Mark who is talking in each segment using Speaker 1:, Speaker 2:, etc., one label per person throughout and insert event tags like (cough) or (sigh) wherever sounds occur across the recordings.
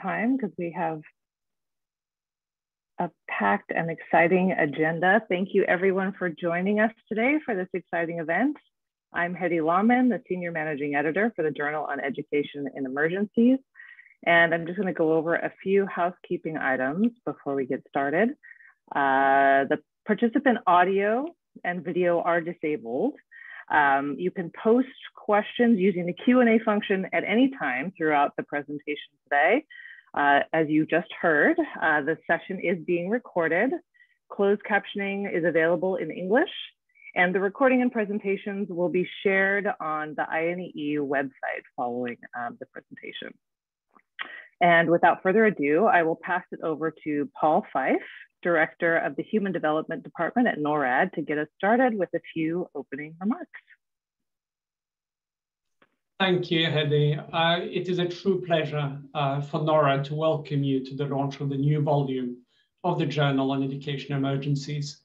Speaker 1: time because we have a packed and exciting agenda. Thank you everyone for joining us today for this exciting event. I'm Hedy Lahman, the Senior Managing Editor for the Journal on Education in Emergencies. And I'm just gonna go over a few housekeeping items before we get started. Uh, the participant audio and video are disabled. Um, you can post questions using the Q&A function at any time throughout the presentation today. Uh, as you just heard, uh, the session is being recorded. Closed captioning is available in English, and the recording and presentations will be shared on the INEE website following um, the presentation. And without further ado, I will pass it over to Paul Fife, Director of the Human Development Department at NORAD to get us started with a few opening remarks.
Speaker 2: Thank you, Hedy. Uh, it is a true pleasure uh, for NORAD to welcome you to the launch of the new volume of the Journal on Education Emergencies.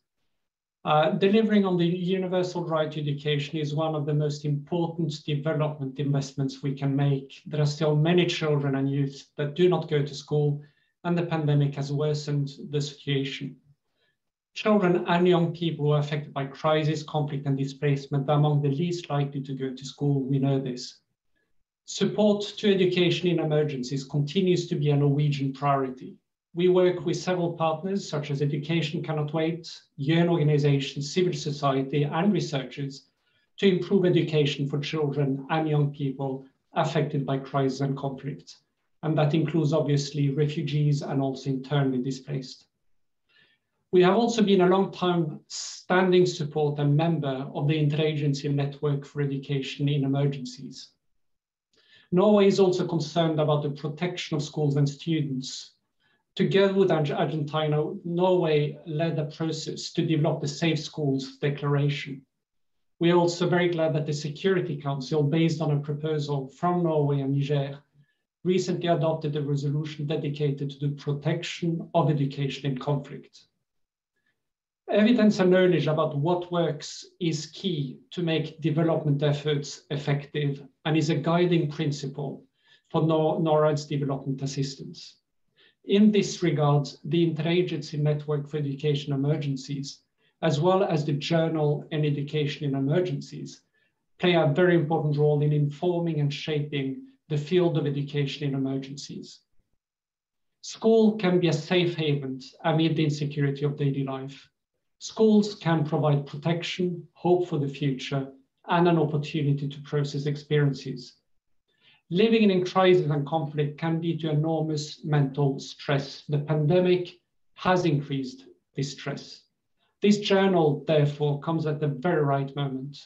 Speaker 2: Uh, delivering on the universal right to education is one of the most important development investments we can make. There are still many children and youth that do not go to school and the pandemic has worsened the situation. Children and young people who are affected by crisis, conflict, and displacement are among the least likely to go to school. We know this. Support to education in emergencies continues to be a Norwegian priority. We work with several partners such as Education Cannot Wait, UN organizations, civil society, and researchers to improve education for children and young people affected by crisis and conflict and that includes obviously refugees and also internally displaced. We have also been a long time standing support and member of the Interagency Network for Education in Emergencies. Norway is also concerned about the protection of schools and students. Together with Argentina, Norway led a process to develop the Safe Schools Declaration. We are also very glad that the Security Council, based on a proposal from Norway and Niger, recently adopted a resolution dedicated to the protection of education in conflict. Evidence and knowledge about what works is key to make development efforts effective and is a guiding principle for NORAD's development assistance. In this regard, the Interagency Network for Education Emergencies, as well as the Journal on Education in Emergencies, play a very important role in informing and shaping the field of education in emergencies. School can be a safe haven amid the insecurity of daily life. Schools can provide protection, hope for the future, and an opportunity to process experiences. Living in crisis and conflict can lead to enormous mental stress. The pandemic has increased this stress. This journal, therefore, comes at the very right moment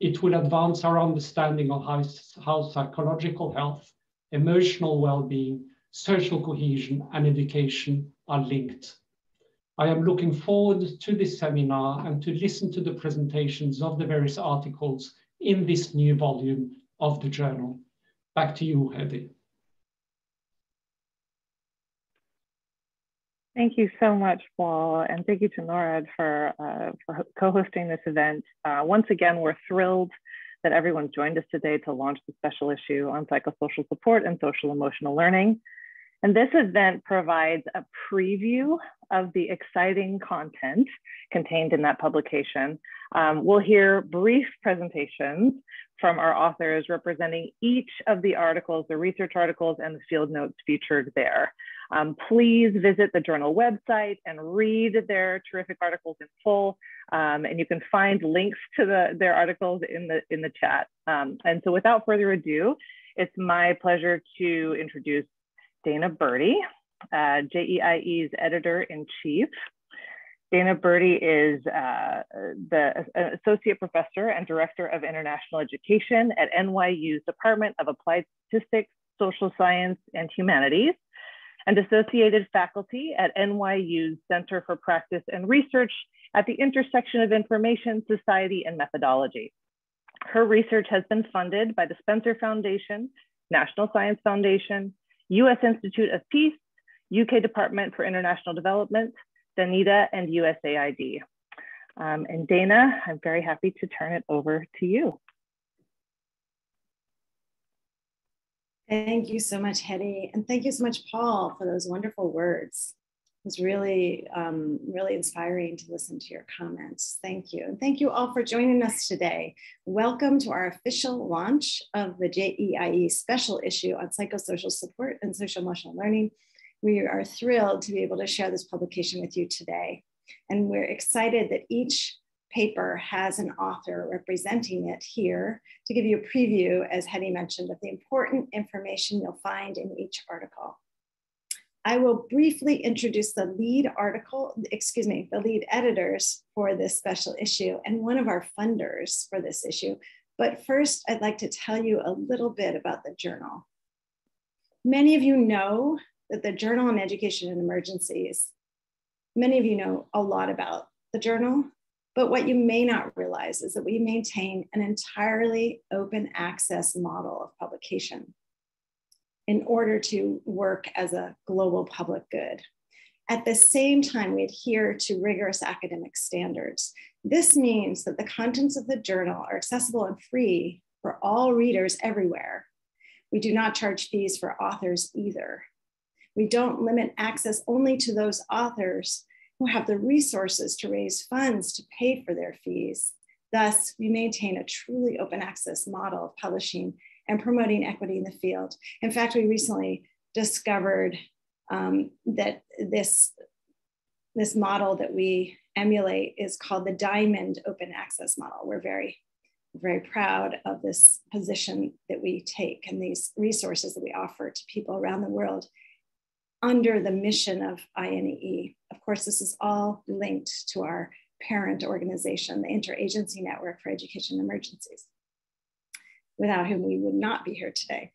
Speaker 2: it will advance our understanding of how, how psychological health, emotional well-being, social cohesion, and education are linked. I am looking forward to this seminar and to listen to the presentations of the various articles in this new volume of the journal. Back to you, Hedy.
Speaker 1: Thank you so much, Paul, and thank you to NORAD for, uh, for co-hosting this event. Uh, once again, we're thrilled that everyone joined us today to launch the special issue on psychosocial support and social emotional learning. And this event provides a preview of the exciting content contained in that publication. Um, we'll hear brief presentations from our authors representing each of the articles, the research articles and the field notes featured there. Um, please visit the journal website and read their terrific articles in full. Um, and you can find links to the, their articles in the, in the chat. Um, and so without further ado, it's my pleasure to introduce Dana Burde, uh, JEIE's editor-in-chief. Dana Burde is uh, the Associate Professor and Director of International Education at NYU's Department of Applied Statistics, Social Science, and Humanities and associated faculty at NYU's Center for Practice and Research at the intersection of information, society, and methodology. Her research has been funded by the Spencer Foundation, National Science Foundation, US Institute of Peace, UK Department for International Development, Danida, and USAID. Um, and Dana, I'm very happy to turn it over to you.
Speaker 3: Thank you so much, Hedy. And thank you so much, Paul, for those wonderful words. Was really, um, really inspiring to listen to your comments. Thank you. And thank you all for joining us today. Welcome to our official launch of the JEIE special issue on psychosocial support and social emotional learning. We are thrilled to be able to share this publication with you today. And we're excited that each paper has an author representing it here to give you a preview, as Hedy mentioned, of the important information you'll find in each article. I will briefly introduce the lead article, excuse me, the lead editors for this special issue and one of our funders for this issue. But first, I'd like to tell you a little bit about the journal. Many of you know that the Journal on Education in Emergencies, many of you know a lot about the journal, but what you may not realize is that we maintain an entirely open access model of publication in order to work as a global public good. At the same time, we adhere to rigorous academic standards. This means that the contents of the journal are accessible and free for all readers everywhere. We do not charge fees for authors either. We don't limit access only to those authors who have the resources to raise funds to pay for their fees. Thus, we maintain a truly open access model of publishing and promoting equity in the field. In fact, we recently discovered um, that this, this model that we emulate is called the Diamond Open Access Model. We're very, very proud of this position that we take and these resources that we offer to people around the world under the mission of INEE. Of course, this is all linked to our parent organization, the Interagency Network for Education Emergencies, without whom we would not be here today.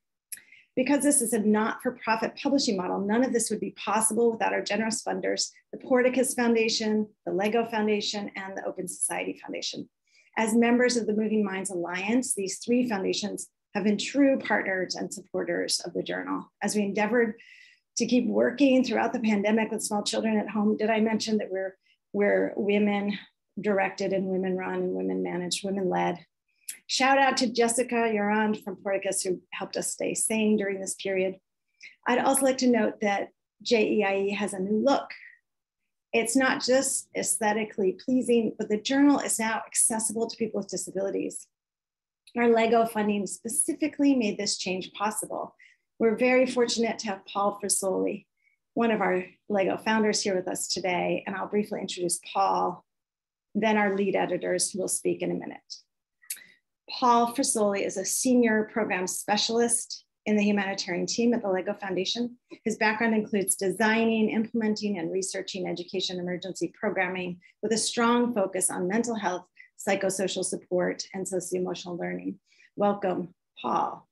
Speaker 3: Because this is a not-for-profit publishing model, none of this would be possible without our generous funders, the Porticus Foundation, the LEGO Foundation, and the Open Society Foundation. As members of the Moving Minds Alliance, these three foundations have been true partners and supporters of the journal. As we endeavored to keep working throughout the pandemic with small children at home. Did I mention that we're, we're women directed and women run and women managed, women led? Shout out to Jessica Yarand from Porticus who helped us stay sane during this period. I'd also like to note that JEIE has a new look. It's not just aesthetically pleasing, but the journal is now accessible to people with disabilities. Our LEGO funding specifically made this change possible. We're very fortunate to have Paul Frisoli, one of our LEGO founders here with us today. And I'll briefly introduce Paul, then our lead editors who will speak in a minute. Paul Frisoli is a senior program specialist in the humanitarian team at the LEGO Foundation. His background includes designing, implementing, and researching education emergency programming with a strong focus on mental health, psychosocial support, and socio-emotional learning. Welcome, Paul.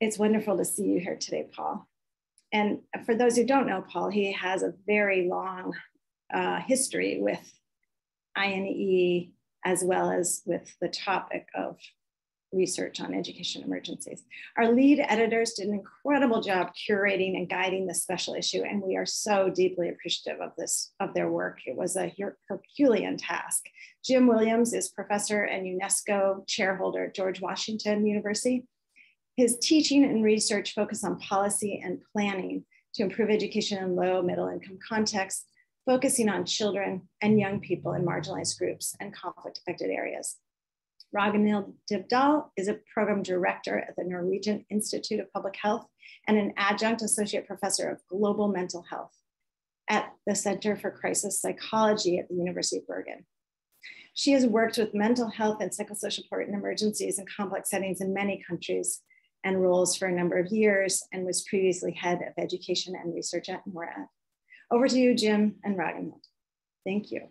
Speaker 3: It's wonderful to see you here today, Paul. And for those who don't know Paul, he has a very long uh, history with INEE as well as with the topic of research on education emergencies. Our lead editors did an incredible job curating and guiding this special issue, and we are so deeply appreciative of this, of their work. It was a Herculean task. Jim Williams is professor and UNESCO chairholder at George Washington University his teaching and research focus on policy and planning to improve education in low middle income contexts, focusing on children and young people in marginalized groups and conflict affected areas. Ragnhild Dybdahl is a program director at the Norwegian Institute of Public Health and an adjunct associate professor of global mental health at the Center for Crisis Psychology at the University of Bergen. She has worked with mental health and psychosocial support in emergencies and complex settings in many countries, and roles for a number of years and was previously head of education and research at NORAD. Over to you, Jim and Ragnhild. Thank you.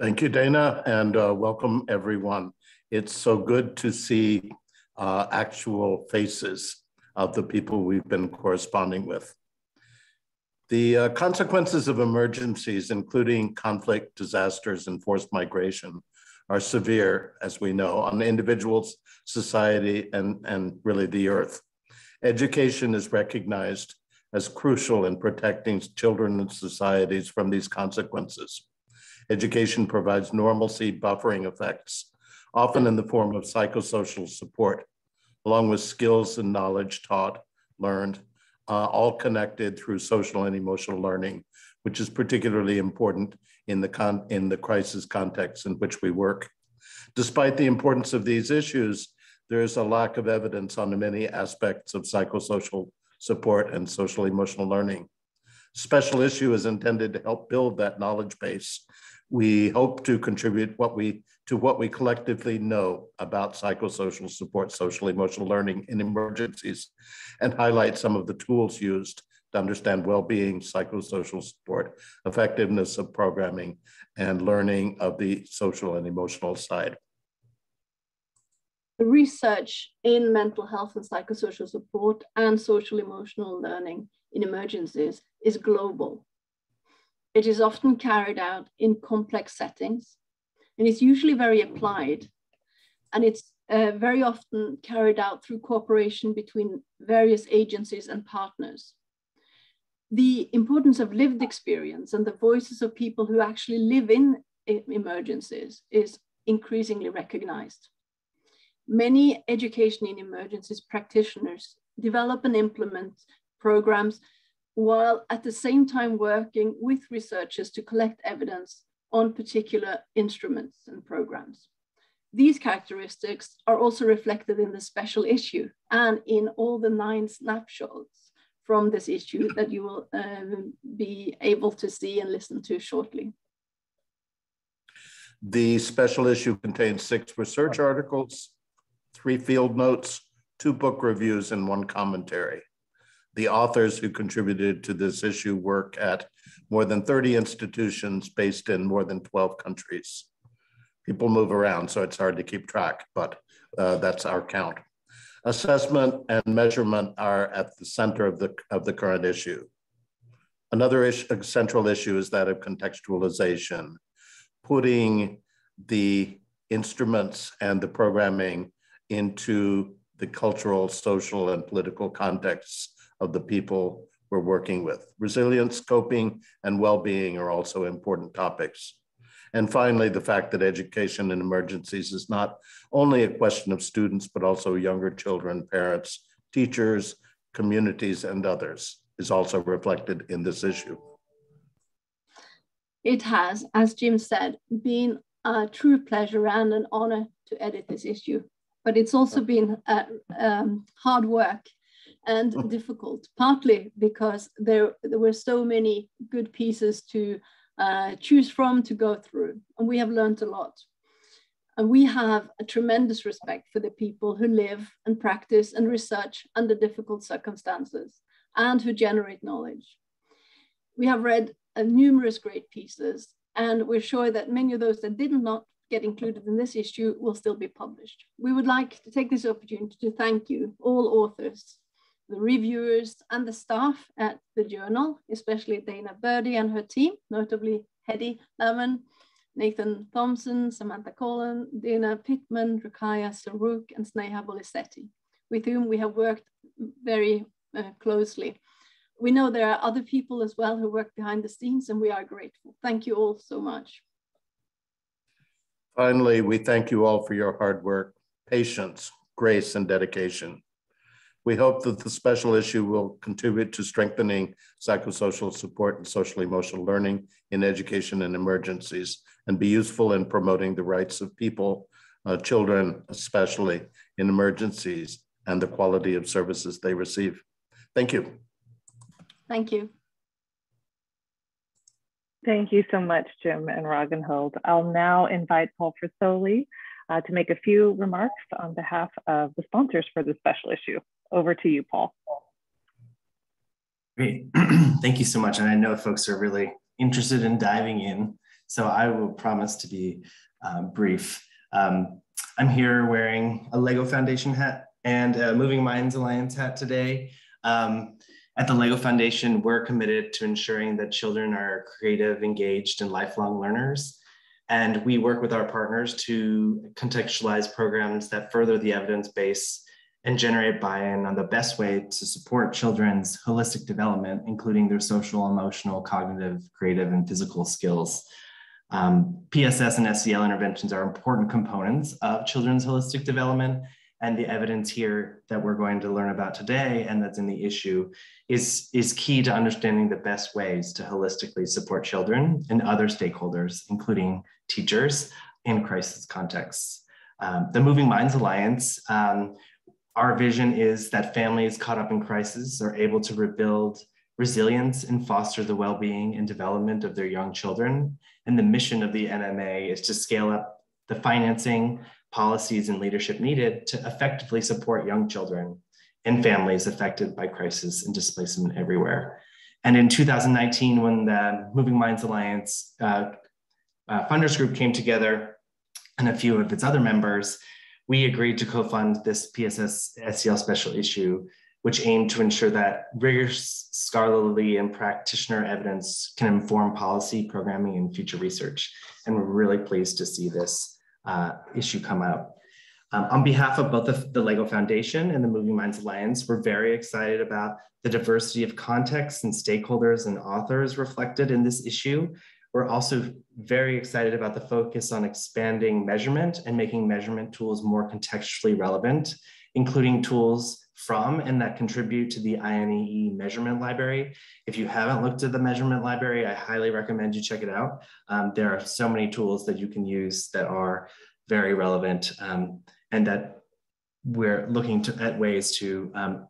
Speaker 4: Thank you, Dana, and uh, welcome everyone. It's so good to see uh, actual faces of the people we've been corresponding with. The uh, consequences of emergencies, including conflict, disasters, and forced migration, are severe, as we know, on individuals, society, and, and really the earth. Education is recognized as crucial in protecting children and societies from these consequences. Education provides normalcy buffering effects often in the form of psychosocial support, along with skills and knowledge taught, learned, uh, all connected through social and emotional learning, which is particularly important in the, con in the crisis context in which we work. Despite the importance of these issues, there is a lack of evidence on the many aspects of psychosocial support and social emotional learning. Special issue is intended to help build that knowledge base. We hope to contribute what we to what we collectively know about psychosocial support, social emotional learning in emergencies, and highlight some of the tools used to understand well-being, psychosocial support, effectiveness of programming, and learning of the social and emotional side.
Speaker 5: The research in mental health and psychosocial support and social emotional learning in emergencies is global. It is often carried out in complex settings and it's usually very applied and it's uh, very often carried out through cooperation between various agencies and partners. The importance of lived experience and the voices of people who actually live in emergencies is increasingly recognized. Many education in emergencies practitioners develop and implement programs while at the same time working with researchers to collect evidence on particular instruments and programs. These characteristics are also reflected in the special issue and in all the nine snapshots from this issue that you will um, be able to see and listen to shortly.
Speaker 4: The special issue contains six research articles, three field notes, two book reviews, and one commentary. The authors who contributed to this issue work at more than 30 institutions based in more than 12 countries. People move around, so it's hard to keep track, but uh, that's our count. Assessment and measurement are at the center of the, of the current issue. Another issue, central issue is that of contextualization, putting the instruments and the programming into the cultural, social, and political contexts of the people we're working with. Resilience, coping, and well-being are also important topics. And finally, the fact that education in emergencies is not only a question of students, but also younger children, parents, teachers, communities, and others is also reflected in this issue.
Speaker 5: It has, as Jim said, been a true pleasure and an honor to edit this issue, but it's also been uh, um, hard work and mm. difficult, partly because there, there were so many good pieces to uh, choose from to go through. And we have learned a lot. And we have a tremendous respect for the people who live and practice and research under difficult circumstances and who generate knowledge. We have read uh, numerous great pieces, and we're sure that many of those that did not get included in this issue will still be published. We would like to take this opportunity to thank you, all authors, the reviewers and the staff at the journal, especially Dana Burde and her team, notably Hedy Lemon, Nathan Thompson, Samantha Collin, Dana Pittman, Rukaya Saruk, and Sneha Bolisetti, with whom we have worked very uh, closely. We know there are other people as well who work behind the scenes, and we are grateful. Thank you all so much.
Speaker 4: Finally, we thank you all for your hard work, patience, grace, and dedication. We hope that the special issue will contribute to strengthening psychosocial support and social emotional learning in education and emergencies and be useful in promoting the rights of people, uh, children especially, in emergencies and the quality of services they receive. Thank you.
Speaker 5: Thank you.
Speaker 1: Thank you so much, Jim and Ragnhild. I'll now invite Paul Frisoli uh, to make a few remarks on behalf of the sponsors for the special issue. Over to you, Paul.
Speaker 6: Great. (clears throat) Thank you so much. And I know folks are really interested in diving in. So I will promise to be uh, brief. Um, I'm here wearing a LEGO Foundation hat and a Moving Minds Alliance hat today. Um, at the LEGO Foundation, we're committed to ensuring that children are creative, engaged, and lifelong learners. And we work with our partners to contextualize programs that further the evidence base and generate buy-in on the best way to support children's holistic development, including their social, emotional, cognitive, creative, and physical skills. Um, PSS and SEL interventions are important components of children's holistic development. And the evidence here that we're going to learn about today and that's in the issue is, is key to understanding the best ways to holistically support children and other stakeholders, including teachers in crisis contexts. Um, the Moving Minds Alliance, um, our vision is that families caught up in crisis are able to rebuild resilience and foster the well-being and development of their young children. And the mission of the MMA is to scale up the financing, policies, and leadership needed to effectively support young children and families affected by crisis and displacement everywhere. And in 2019, when the Moving Minds Alliance uh, uh, funders group came together and a few of its other members, we agreed to co-fund this PSS SEL special issue which aimed to ensure that rigorous scholarly and practitioner evidence can inform policy, programming, and future research. And we're really pleased to see this uh, issue come out. Um, on behalf of both the, the, LEGO Foundation and the Moving Minds Alliance, we're very excited about the diversity of contexts and stakeholders and authors reflected in this issue. We're also very excited about the focus on expanding measurement and making measurement tools more contextually relevant, including tools from and that contribute to the INEE measurement library. If you haven't looked at the measurement library, I highly recommend you check it out. Um, there are so many tools that you can use that are very relevant um, and that we're looking to, at ways to um,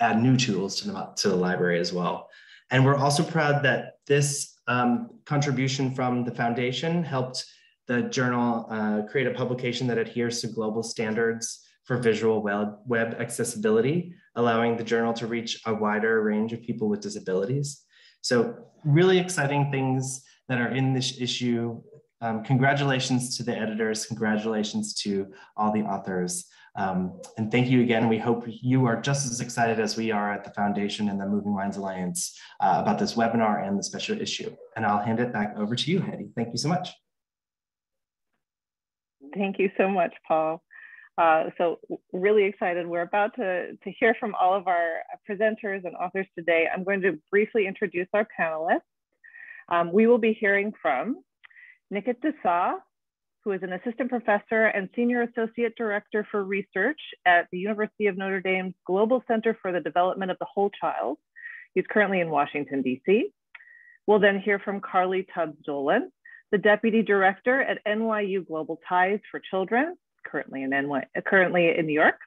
Speaker 6: add new tools to the, to the library as well. And we're also proud that this um, contribution from the foundation helped the journal uh, create a publication that adheres to global standards for visual web, web accessibility, allowing the journal to reach a wider range of people with disabilities. So really exciting things that are in this issue. Um, congratulations to the editors, congratulations to all the authors. Um, and thank you again. We hope you are just as excited as we are at the Foundation and the Moving Minds Alliance uh, about this webinar and the special issue. And I'll hand it back over to you, Hedy. Thank you so much.
Speaker 1: Thank you so much, Paul. Uh, so really excited. We're about to, to hear from all of our presenters and authors today. I'm going to briefly introduce our panelists. Um, we will be hearing from Nikhit D'Sa, who is an assistant professor and senior associate director for research at the University of Notre Dame's Global Center for the Development of the Whole Child. He's currently in Washington, DC. We'll then hear from Carly Tubbs Dolan, the deputy director at NYU Global Ties for Children, currently in NY, currently in New York.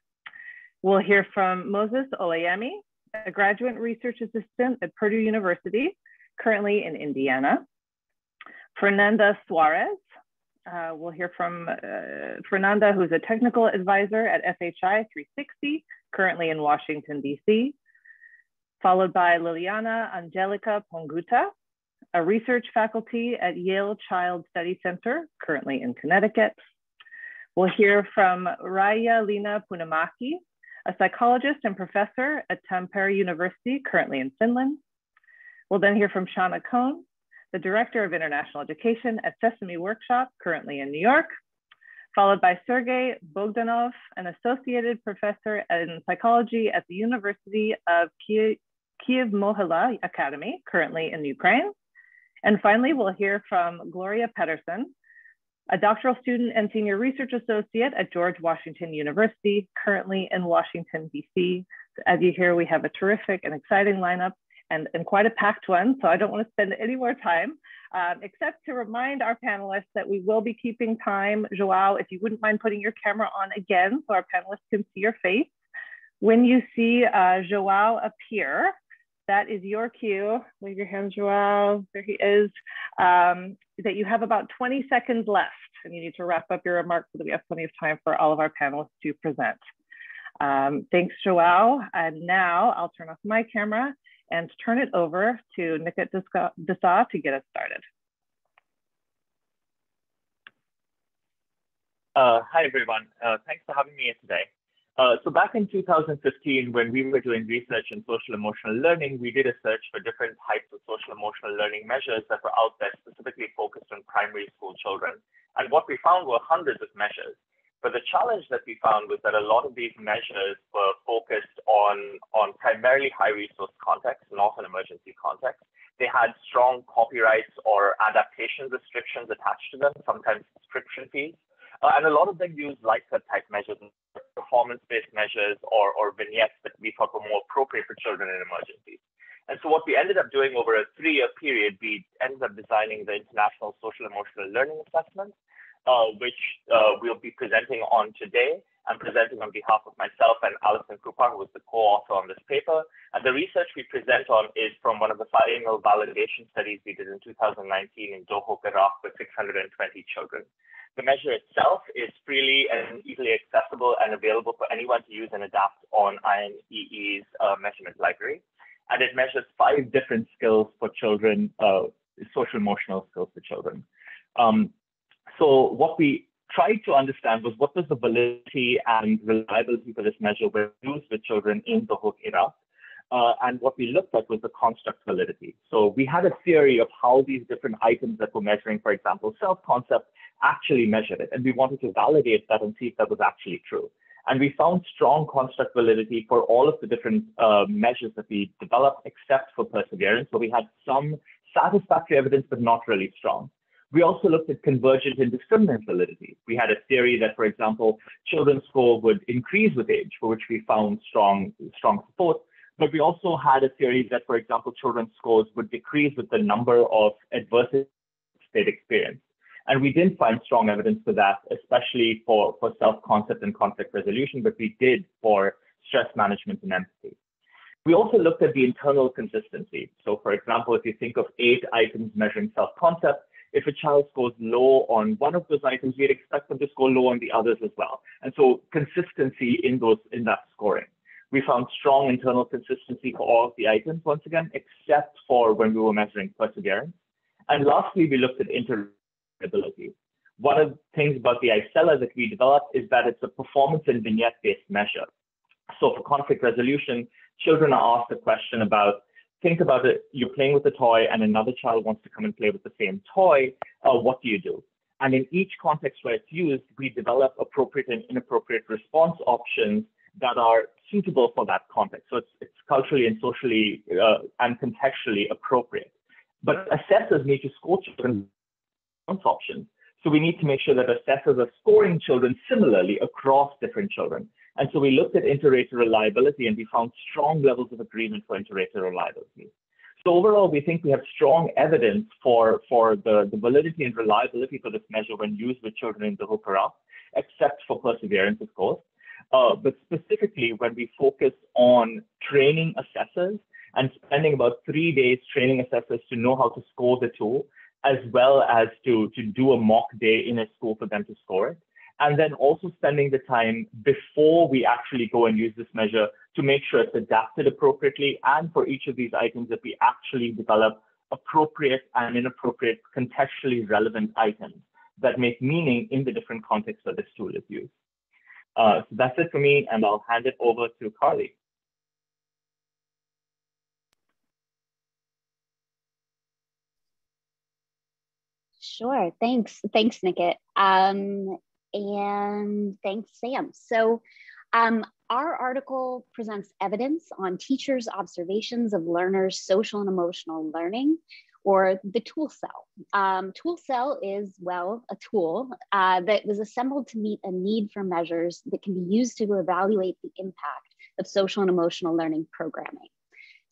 Speaker 1: We'll hear from Moses Olayemi, a graduate research assistant at Purdue University, currently in Indiana. Fernanda Soares. Uh, we'll hear from uh, Fernanda, who's a technical advisor at FHI 360, currently in Washington, DC. Followed by Liliana Angelica Ponguta, a research faculty at Yale Child Study Center, currently in Connecticut. We'll hear from Raija-Leena Punamäki, a psychologist and professor at Tampere University, currently in Finland. We'll then hear from Shanna Kohn, the Director of International Education at Sesame Workshop, currently in New York, followed by Sergiy Bogdanov, an Associated Professor in Psychology at the University of Kiev, Mohyla Academy, currently in Ukraine. And finally, we'll hear from Gloria Pedersen, a doctoral student and senior research associate at George Washington University, currently in Washington, DC. As you hear, we have a terrific and exciting lineup and, and quite a packed one, so I don't want to spend any more time, um, except to remind our panelists that we will be keeping time. Joao, if you wouldn't mind putting your camera on again so our panelists can see your face. When you see uh, Joao appear, that is your cue. Wave your hand, Joao. There he is. Um, that you have about 20 seconds left and you need to wrap up your remarks so that we have plenty of time for all of our panelists to present. Um, thanks, Joao. And now I'll turn off my camera and turn it over to Nikhit D'Sa to get us started.
Speaker 7: Uh, hi, everyone. Uh, thanks for having me here today. Uh, so back in 2015, when we were doing research in social emotional learning, we did a search for different types of social emotional learning measures that were out there specifically focused on primary school children. And what we found were hundreds of measures. But the challenge that we found was that a lot of these measures were focused on, on primarily high resource contexts, not an emergency context. they had strong copyrights or adaptation restrictions attached to them, sometimes subscription fees. Uh, and a lot of them use Likert type measures, performance-based measures, or, or vignettes that we thought were more appropriate for children in emergencies. And so what we ended up doing over a three-year period, we ended up designing the International Social Emotional Learning Assessment, uh, which uh, we'll be presenting on today. I'm presenting on behalf of myself and Alison Cooper, who was the co-author on this paper. And the research we present on is from one of the final validation studies we did in 2019 in Dohuk, Iraq, with 620 children. The measure itself is freely and easily accessible and available for anyone to use and adapt on INEE's uh, measurement library. And it measures five different skills for children, uh, social emotional skills for children. Um, so what we tried to understand was what was the validity and reliability for this measure when used with children in Dohuk Iraq. Uh, and what we looked at was the construct validity. So we had a theory of how these different items that we're measuring, for example, self-concept, actually measured it. And we wanted to validate that and see if that was actually true. And we found strong construct validity for all of the different uh, measures that we developed, except for perseverance, where we had some satisfactory evidence, but not really strong. We also looked at convergent and discriminant validity. We had a theory that, for example, children's score would increase with age, for which we found strong, strong support. But we also had a theory that, for example, children's scores would decrease with the number of adversities they'd experience. And we didn't find strong evidence for that, especially for, for self-concept and conflict resolution, but we did for stress management and empathy. We also looked at the internal consistency. So for example, if you think of eight items measuring self-concept, if a child scores low on one of those items, we'd expect them to score low on the others as well. And so consistency in those in that scoring. We found strong internal consistency for all of the items, once again, except for when we were measuring perseverance. And lastly, we looked at One of the things about the ISELA that we developed is that it's a performance and vignette-based measure. So for conflict resolution, children are asked a question about think about it, you're playing with a toy and another child wants to come and play with the same toy, uh, what do you do? And in each context where it's used, we develop appropriate and inappropriate response options that are suitable for that context. So it's, it's culturally and socially uh, and contextually appropriate. But assessors need to score children response options. So we need to make sure that assessors are scoring children similarly across different children. And so we looked at inter-rater reliability and we found strong levels of agreement for inter-rater reliability. So overall, we think we have strong evidence for, for the, the validity and reliability for this measure when used with children in Dohuk Iraq, except for perseverance, of course. Uh, but specifically, when we focus on training assessors and spending about three days training assessors to know how to score the tool, as well as to, to do a mock day in a school for them to score it, and then also spending the time before we actually go and use this measure to make sure it's adapted appropriately and for each of these items that we actually develop appropriate and inappropriate contextually relevant items that make meaning in the different contexts that this tool is used. Uh, so that's it for me, and I'll hand it over to Carly.
Speaker 8: Sure. Thanks. Thanks, Nikhit. Um, and thanks, Sam. So um, our article presents evidence on teachers' observations of learners' social and emotional learning, or the TOOLSEL. Um, TOOLSEL is, well, a tool uh, that was assembled to meet a need for measures that can be used to evaluate the impact of social and emotional learning programming.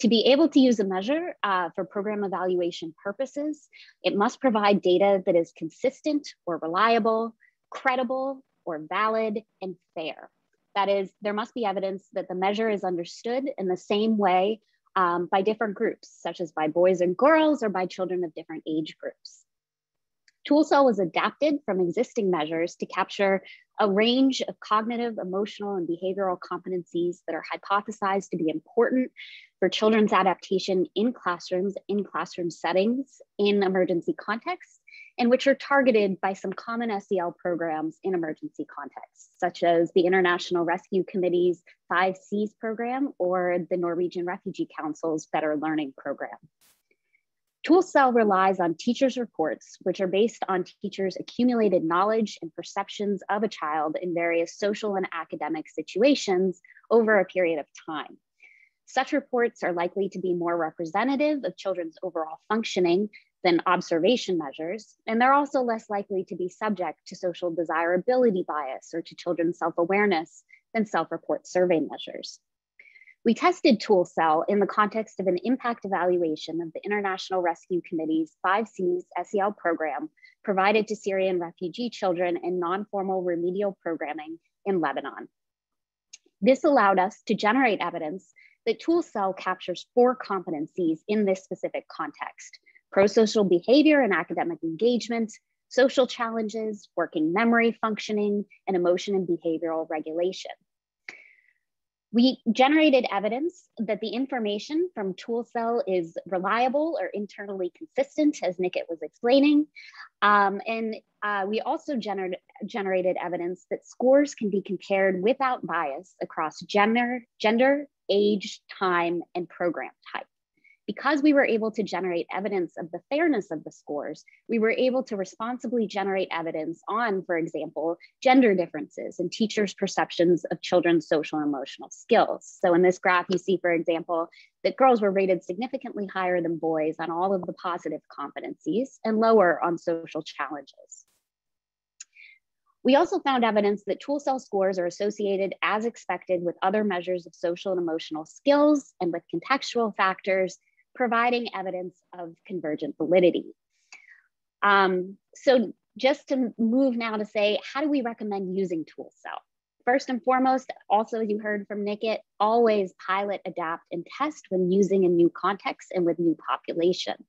Speaker 8: To be able to use a measure uh, for program evaluation purposes, it must provide data that is consistent or reliable, credible or valid and fair. That is, there must be evidence that the measure is understood in the same way um, by different groups, such as by boys and girls or by children of different age groups. TOOLSEL was adapted from existing measures to capture a range of cognitive, emotional, and behavioral competencies that are hypothesized to be important for children's adaptation in classrooms, in classroom settings, in emergency contexts, and which are targeted by some common SEL programs in emergency contexts, such as the International Rescue Committee's Five Cs program or the Norwegian Refugee Council's Better Learning program. TOOLSEL relies on teachers' reports, which are based on teachers' accumulated knowledge and perceptions of a child in various social and academic situations over a period of time. Such reports are likely to be more representative of children's overall functioning than observation measures, and they're also less likely to be subject to social desirability bias or to children's self-awareness than self-report survey measures. We tested TOOLSEL in the context of an impact evaluation of the International Rescue Committee's 5Cs SEL program provided to Syrian refugee children in non-formal remedial programming in Lebanon. This allowed us to generate evidence that TOOLSEL captures four competencies in this specific context, pro-social behavior and academic engagement, social challenges, working memory functioning, and emotion and behavioral regulation. We generated evidence that the information from TOOLSEL is reliable or internally consistent, as Nikhit was explaining. Um, and uh, we also gener generated evidence that scores can be compared without bias across gender, gender, age, time, and program type because we were able to generate evidence of the fairness of the scores, we were able to responsibly generate evidence on, for example, gender differences and teachers' perceptions of children's social and emotional skills. So in this graph, you see, for example, that girls were rated significantly higher than boys on all of the positive competencies and lower on social challenges. We also found evidence that TOOLSEL scores are associated as expected with other measures of social and emotional skills and with contextual factors providing evidence of convergent validity. Um, so just to move now to say, how do we recommend using tool TOOLSEL? First and foremost, also as you heard from Nikhit, always pilot, adapt, and test when using in new contexts and with new populations.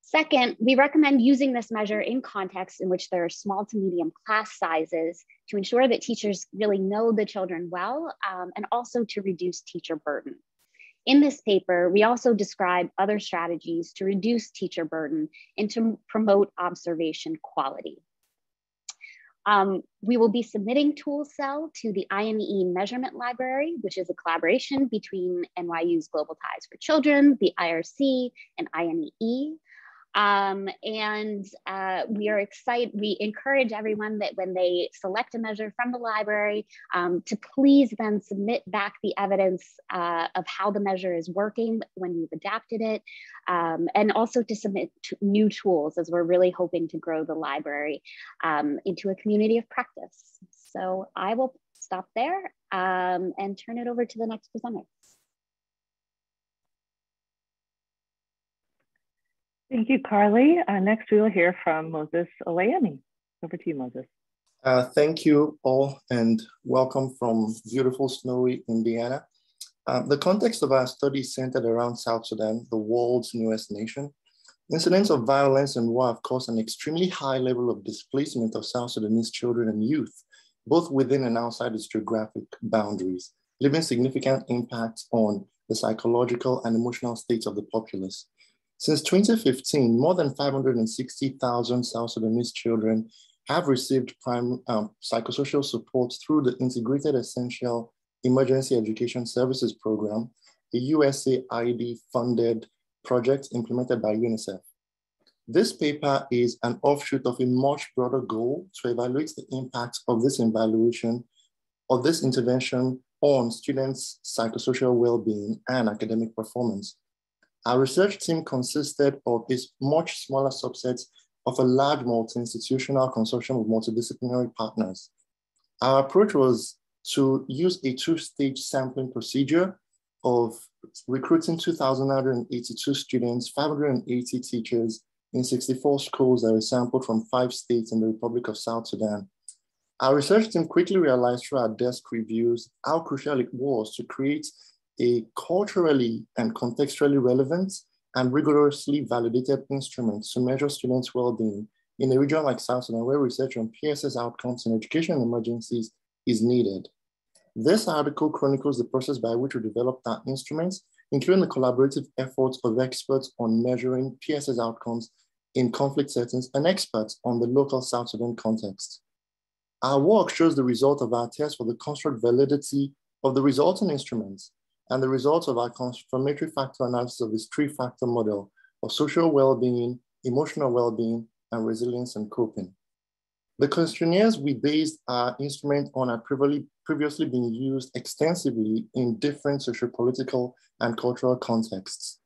Speaker 8: Second, we recommend using this measure in contexts in which there are small to medium class sizes to ensure that teachers really know the children well um, and also to reduce teacher burden. In this paper, we also describe other strategies to reduce teacher burden and to promote observation quality. Um, we will be submitting TOOLSEL to the INEE Measurement Library, which is a collaboration between NYU's Global Ties for Children, the IRC, and INEE. Um, and uh, we are excited, we encourage everyone that when they select a measure from the library um, to please then submit back the evidence uh, of how the measure is working when you've adapted it, um, and also to submit new tools as we're really hoping to grow the library um, into a community of practice. So I will stop there um, and turn it over to the next presenter.
Speaker 1: Thank you, Carly. Uh, next, we will hear from Moses Olayemi. Over to you, Moses.
Speaker 9: Uh, thank you all and welcome from beautiful snowy Indiana. Uh, the context of our study centered around South Sudan, the world's newest nation. Incidents of violence and war have caused an extremely high level of displacement of South Sudanese children and youth, both within and outside its geographic boundaries, leaving significant impacts on the psychological and emotional states of the populace. Since 2015, more than 560,000 South Sudanese children have received prime, um, psychosocial support through the Integrated Essential Emergency Education Services Program, a USAID funded project implemented by UNICEF. This paper is an offshoot of a much broader goal to evaluate the impact of this evaluation of this intervention on students' psychosocial well-being and academic performance. Our research team consisted of a much smaller subset of a large multi-institutional consortium of multidisciplinary partners. Our approach was to use a two-stage sampling procedure of recruiting 2,982 students, 580 teachers in 64 schools that were sampled from five states in the Republic of South Sudan. Our research team quickly realized through our desk reviews how crucial it was to create a culturally and contextually relevant and rigorously validated instrument to measure students' well-being in a region like South Sudan where research on PSS outcomes in education emergencies is needed. This article chronicles the process by which we developed our instruments, including the collaborative efforts of experts on measuring PSS outcomes in conflict settings and experts on the local South Sudan context. Our work shows the result of our test for the construct validity of the resulting instruments and the results of our confirmatory factor analysis of this three-factor model of social well-being, emotional well-being, and resilience and coping. The questionnaires we based our instrument on had previously been used extensively in different socio-political and cultural contexts.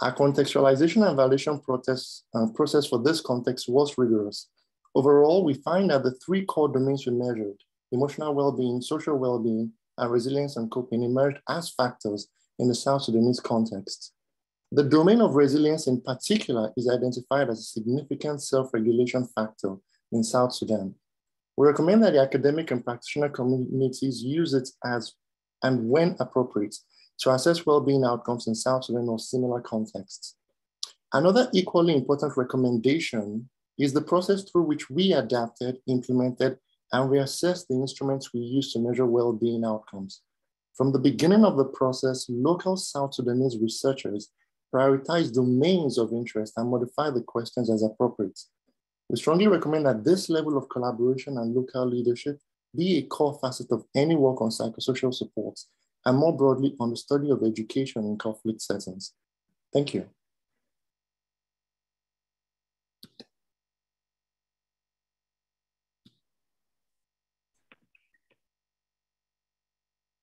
Speaker 9: Our contextualization and validation process, uh, process for this context was rigorous. Overall, we find that the three core domains we measured, emotional well-being, social well-being, and resilience and coping emerged as factors in the South Sudanese context. The domain of resilience in particular is identified as a significant self-regulation factor in South Sudan. We recommend that the academic and practitioner communities use it as and when appropriate to assess well-being outcomes in South Sudan or similar contexts. Another equally important recommendation is the process through which we adapted, implemented, and reassessed the instruments we use to measure well-being outcomes. From the beginning of the process, local South Sudanese researchers prioritize domains of interest and modify the questions as appropriate. We strongly recommend that this level of collaboration and local leadership be a core facet of any work on psychosocial support and more broadly on the study of education in conflict settings. Thank you.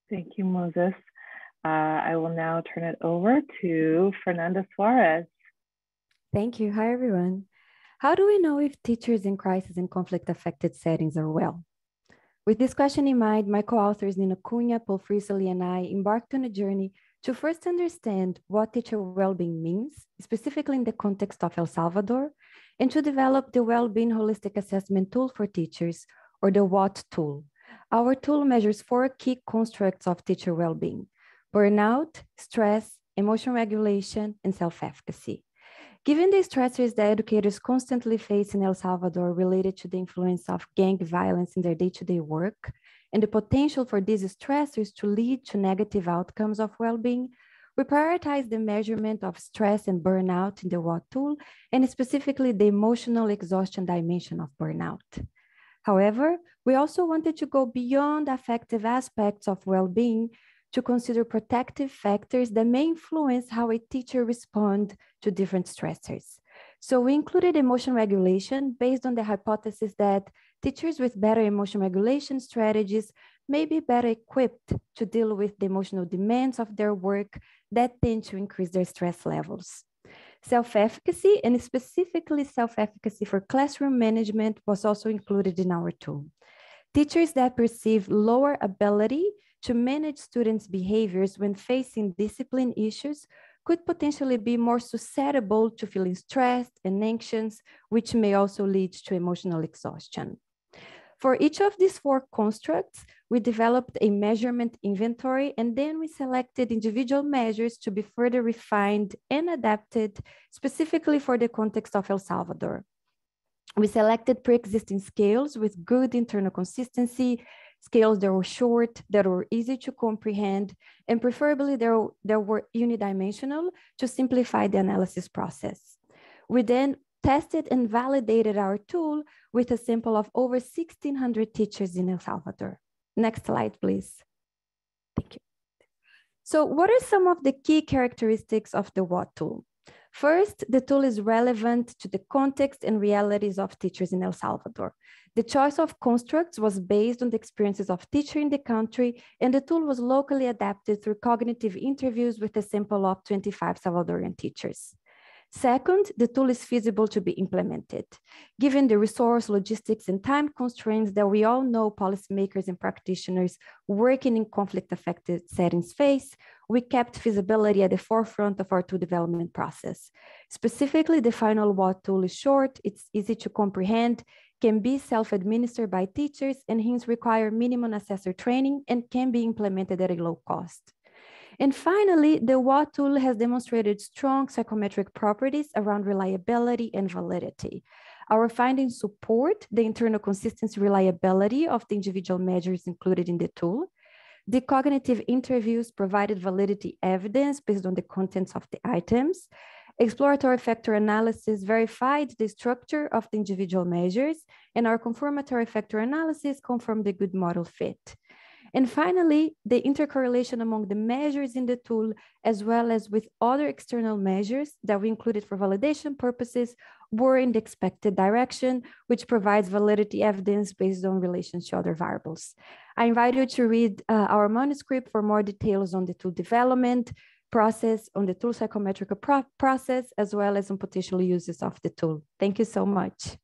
Speaker 1: Thank you, Moses. Uh, I will now turn it over to Fernanda Soares.
Speaker 10: Thank you. Hi, everyone. How do we know if teachers in crisis and conflict affected settings are well? With this question in mind, my co-authors Nina Cunha, Paul Frisoli, and I embarked on a journey to first understand what teacher well-being means, specifically in the context of El Salvador, and to develop the well-being holistic assessment tool for teachers, or the WHAT tool. Our tool measures four key constructs of teacher well-being, burnout, stress, emotion regulation, and self-efficacy. Given the stressors that educators constantly face in El Salvador related to the influence of gang violence in their day-to-day work, and the potential for these stressors to lead to negative outcomes of well-being, we prioritize the measurement of stress and burnout in the WHAT tool, and specifically the emotional exhaustion dimension of burnout. However, we also wanted to go beyond affective aspects of well-being to consider protective factors that may influence how a teacher responds to different stressors. So we included emotion regulation based on the hypothesis that teachers with better emotion regulation strategies may be better equipped to deal with the emotional demands of their work that tend to increase their stress levels. Self-efficacy and specifically self-efficacy for classroom management was also included in our tool. Teachers that perceive lower ability to manage students' behaviors when facing discipline issues could potentially be more susceptible to feeling stressed and anxious, which may also lead to emotional exhaustion. For each of these four constructs, we developed a measurement inventory and then we selected individual measures to be further refined and adapted specifically for the context of El Salvador. We selected pre-existing scales with good internal consistency, scales that were short, that were easy to comprehend, and preferably that were unidimensional to simplify the analysis process. We then tested and validated our tool with a sample of over 1,600 teachers in El Salvador. Next slide, please. Thank you. So what are some of the key characteristics of the WHAT tool? First, the tool is relevant to the context and realities of teachers in El Salvador. The choice of constructs was based on the experiences of teachers in the country, and the tool was locally adapted through cognitive interviews with a sample of 25 Salvadorian teachers. Second, the tool is feasible to be implemented. Given the resource, logistics, and time constraints that we all know policymakers and practitioners working in conflict-affected settings face, we kept feasibility at the forefront of our tool development process. Specifically, the final WHAT tool is short, it's easy to comprehend, can be self-administered by teachers, and hence require minimum assessor training and can be implemented at a low cost. And finally, the WHAT tool has demonstrated strong psychometric properties around reliability and validity. Our findings support the internal consistency reliability of the individual measures included in the tool. The cognitive interviews provided validity evidence based on the contents of the items. Exploratory factor analysis verified the structure of the individual measures, and our confirmatory factor analysis confirmed the good model fit. And finally, the intercorrelation among the measures in the tool, as well as with other external measures that we included for validation purposes, were in the expected direction, which provides validity evidence based on relations to other variables. I invite you to read uh, our manuscript for more details on the tool development, process, on the tool psychometric pro process, as well as on potential uses of the tool. Thank you so much.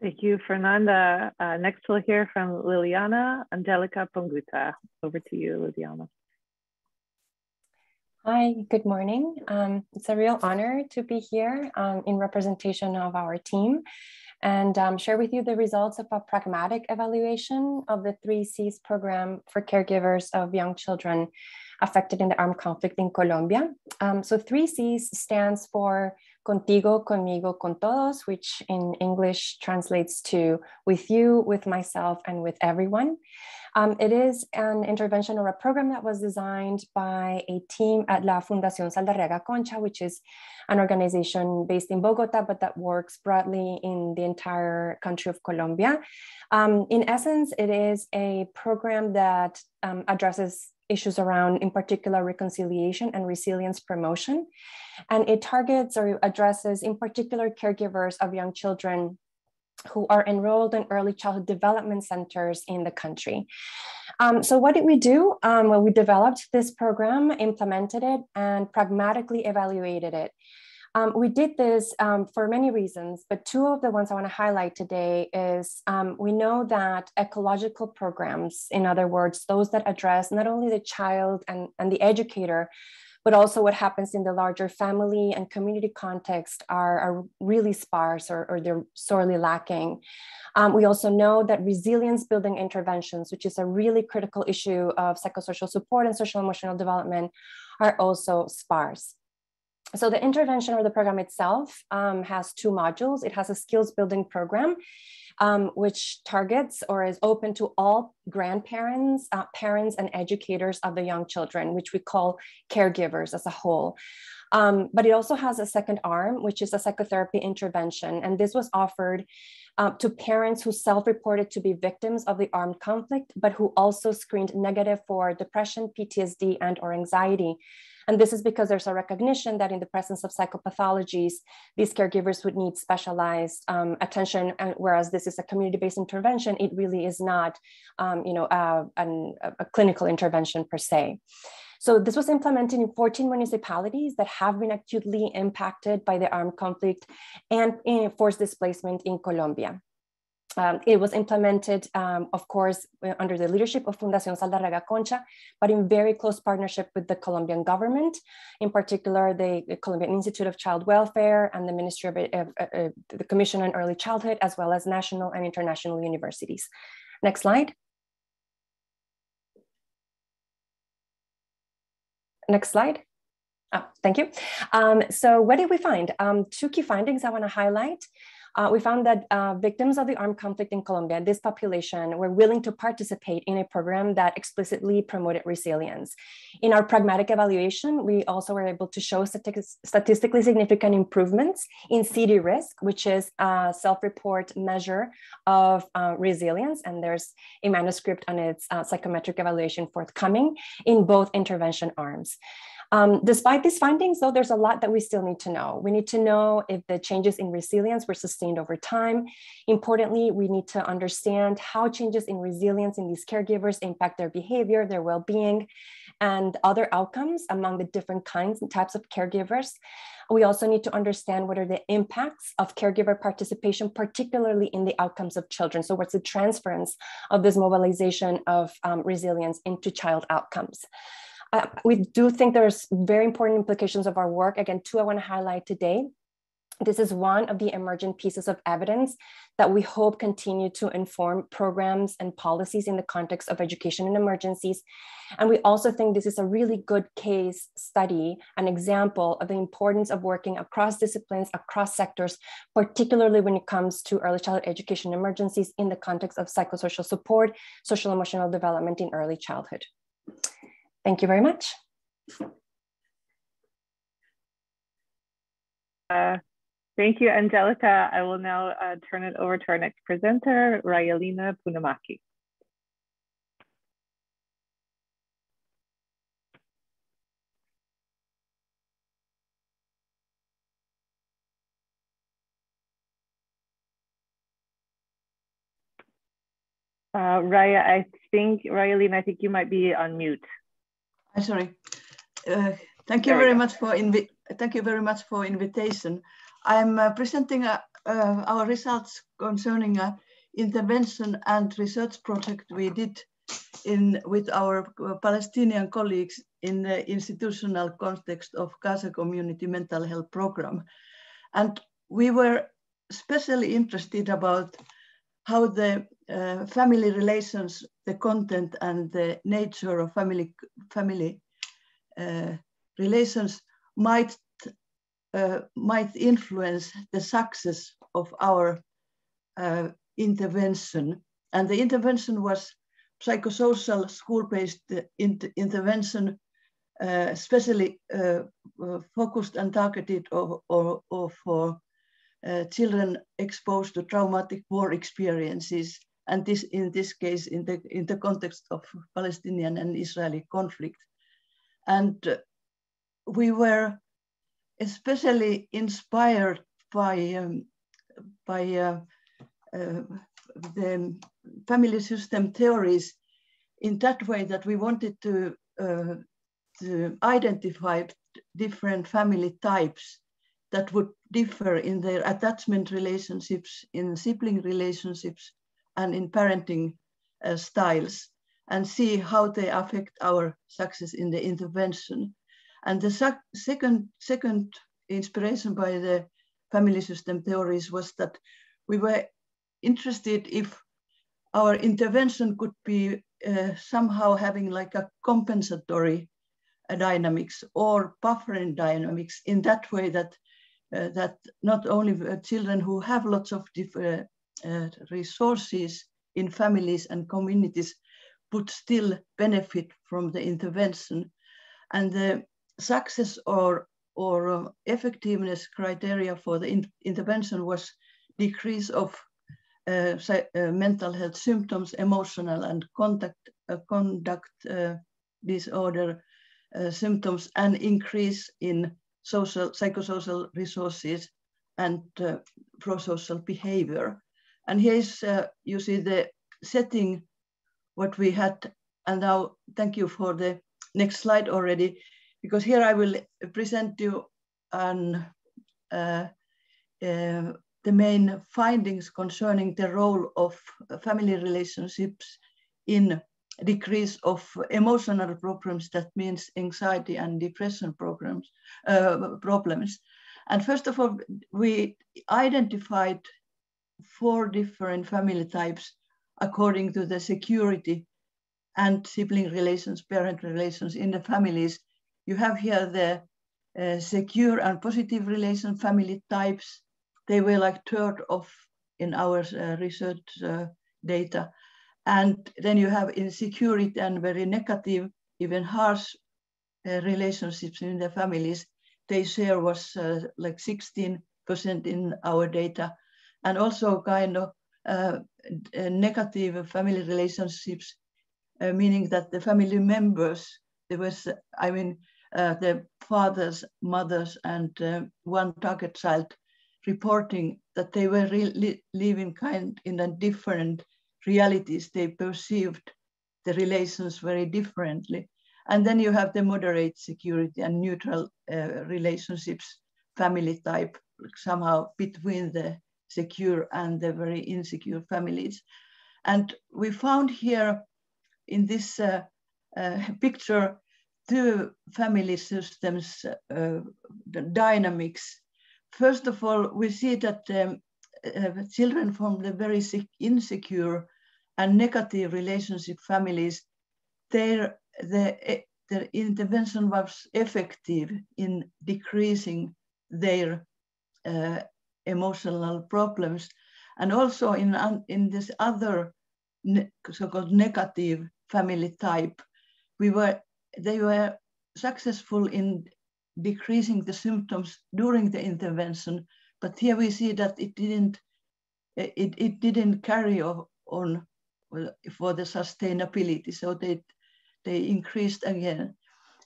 Speaker 1: Thank you, Fernanda. Uh, next, we'll hear from Liliana Angelica Ponguta. Over to you, Liliana.
Speaker 11: Hi, good morning. Um, it's a real honor to be here um, in representation of our team and um, share with you the results of a pragmatic evaluation of the 3Cs program for caregivers of young children affected in the armed conflict in Colombia. Um, so 3Cs stands for Contigo, Conmigo, Con Todos, which in English translates to with you, with myself, and with everyone. Um, it is an intervention or a program that was designed by a team at La Fundación Saldarriaga Concha, which is an organization based in Bogota, but that works broadly in the entire country of Colombia. Um, in essence, it is a program that um, addresses issues around, in particular, reconciliation and resilience promotion. And it targets or addresses, in particular, caregivers of young children who are enrolled in early childhood development centers in the country. Um, so what did we do? Um, well, we developed this program, implemented it, and pragmatically evaluated it. Um, we did this um, for many reasons, but two of the ones I want to highlight today is um, we know that ecological programs, in other words, those that address not only the child and, and the educator, but also what happens in the larger family and community context are, are really sparse or, or they're sorely lacking. Um, we also know that resilience building interventions, which is a really critical issue of psychosocial support and social emotional development, are also sparse so the intervention or the program itself um, has two modules. It has a skills building program, um, which targets or is open to all grandparents, uh, parents, and educators of the young children, which we call caregivers as a whole. Um, but it also has a second arm, which is a psychotherapy intervention. And this was offered uh, to parents who self-reported to be victims of the armed conflict, but who also screened negative for depression, PTSD, and or anxiety. And this is because there's a recognition that in the presence of psychopathologies, these caregivers would need specialized um, attention. And whereas this is a community-based intervention, it really is not, um, you know, uh, an, a clinical intervention per se. So this was implemented in 14 municipalities that have been acutely impacted by the armed conflict and forced displacement in Colombia. Um, it was implemented, um, of course, uh, under the leadership of Fundación Saldarriaga Concha, but in very close partnership with the Colombian government, in particular the, Colombian Institute of Child Welfare and the Ministry of the Commission on Early Childhood, as well as national and international universities. Next slide. Next slide. Oh, thank you. Um, so what did we find? Um, two key findings I want to highlight. Uh, we found that uh, victims of the armed conflict in Colombia, this population, were willing to participate in a program that explicitly promoted resilience. In our pragmatic evaluation, we also were able to show statistically significant improvements in CD-RISC, which is a self-report measure of uh, resilience. And there's a manuscript on its uh, psychometric evaluation forthcoming in both intervention arms. Um, despite these findings, though, there's a lot that we still need to know. We need to know if the changes in resilience were sustained over time. Importantly, we need to understand how changes in resilience in these caregivers impact their behavior, their well-being, and other outcomes among the different kinds and types of caregivers. We also need to understand what are the impacts of caregiver participation, particularly in the outcomes of children. So what's the transference of this mobilization of um, resilience into child outcomes? Uh, we do think there's very important implications of our work. Again, two I want to highlight today. This is one of the emergent pieces of evidence that we hope continue to inform programs and policies in the context of education in emergencies. And we also think this is a really good case study, an example of the importance of working across disciplines, across sectors, particularly when it comes to early childhood education emergencies in the context of psychosocial support, social emotional development in early childhood. Thank you very much.
Speaker 1: Uh, thank you, Angelica. I will now uh, turn it over to our next presenter, Raija-Leena Punamäki. Uh, Raija, I think, Raija-Leena, I think you might be on mute.
Speaker 12: I'm sorry. Uh, thank you there very much for invi thank you very much for invitation. I'm uh, presenting uh, uh, our results concerning a intervention and research project we did in with our uh, Palestinian colleagues in the institutional context of Gaza Community Mental Health Program. And we were especially interested about how the uh, family relations, the content and the nature of family, family uh, relations might, uh, might influence the success of our uh, intervention. And the intervention was psychosocial school-based inter intervention, uh, especially uh, focused and targeted or, or, or for uh, children exposed to traumatic war experiences, and this in this case in the in the context of Palestinian and Israeli conflict, and uh, we were especially inspired by um, by uh, uh, the family system theories in that way that we wanted to uh, to identify different family types that would differ in their attachment relationships, in sibling relationships, and in parenting uh, styles, and see how they affect our success in the intervention. And the second, second inspiration by the family system theories was that we were interested if our intervention could be uh, somehow having like a compensatory uh, dynamics or buffering dynamics in that way that uh, that not only uh, children who have lots of different uh, resources in families and communities would still benefit from the intervention. And the success or, or effectiveness criteria for the in intervention was decrease of uh, uh, mental health symptoms, emotional and contact, uh, conduct disorder symptoms, and increase in social, psychosocial resources and uh, pro-social behavior. And here's, uh, you see the setting, what we had, and now thank you for the next slide already, because here I will present you an, uh, uh, the main findings concerning the role of family relationships in decrease of emotional problems, that means anxiety and depression programs, uh, problems. And first of all, we identified four different family types according to the security and sibling relations, parent relations in the families. You have here the uh, secure and positive relation family types. They were like third of in our uh, research uh, data. And then you have insecurity and very negative, even harsh uh, relationships in the families. They share was uh, like 16% in our data. And also kind of uh, negative family relationships, uh, meaning that the family members, there was, I mean, uh, the fathers, mothers, and uh, one target child reporting that they were really living kind in a different realities, they perceived the relations very differently. And then you have the moderate security and neutral uh, relationships, family type, somehow between the secure and the very insecure families. And we found here in this uh, uh, picture two family systems uh, dynamics. First of all, we see that um, uh, children from the very insecure and negative relationship families, their, the, their intervention was effective in decreasing their uh, emotional problems. And also in, in this other so-called negative family type, we were, they were successful in decreasing the symptoms during the intervention, but here we see that it didn't it, it didn't carry on for the sustainability. So they they increased again.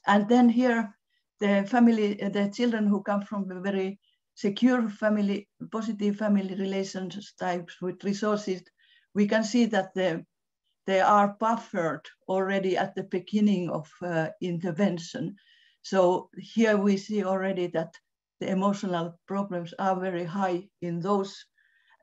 Speaker 12: And then here the family, the children who come from very secure family, positive family relations types with resources, we can see that the they are buffered already at the beginning of uh, intervention. So here we see already that the emotional problems are very high in those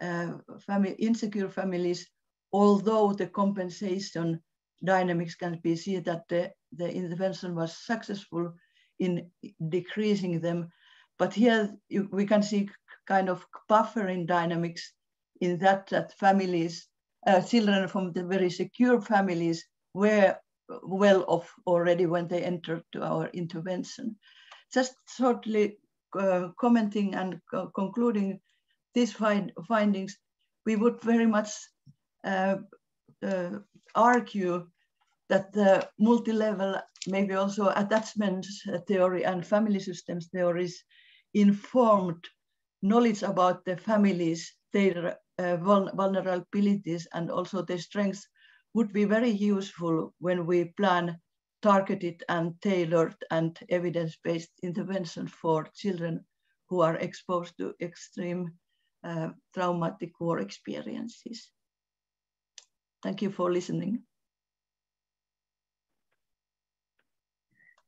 Speaker 12: uh, family, insecure families, although the compensation dynamics can be seen that the, the intervention was successful in decreasing them. But here you, we can see kind of buffering dynamics in that, that families, uh, children from the very secure families were well off already when they entered to our intervention. Just shortly uh, commenting and uh, concluding these find, findings, we would very much uh, uh argue that the multi-level, maybe also attachment theory and family systems theories informed knowledge about the families, their uh, vulnerabilities and also their strengths would be very useful when we plan targeted and tailored and evidence-based intervention for children who are exposed to extreme uh, traumatic war experiences. Thank you for listening.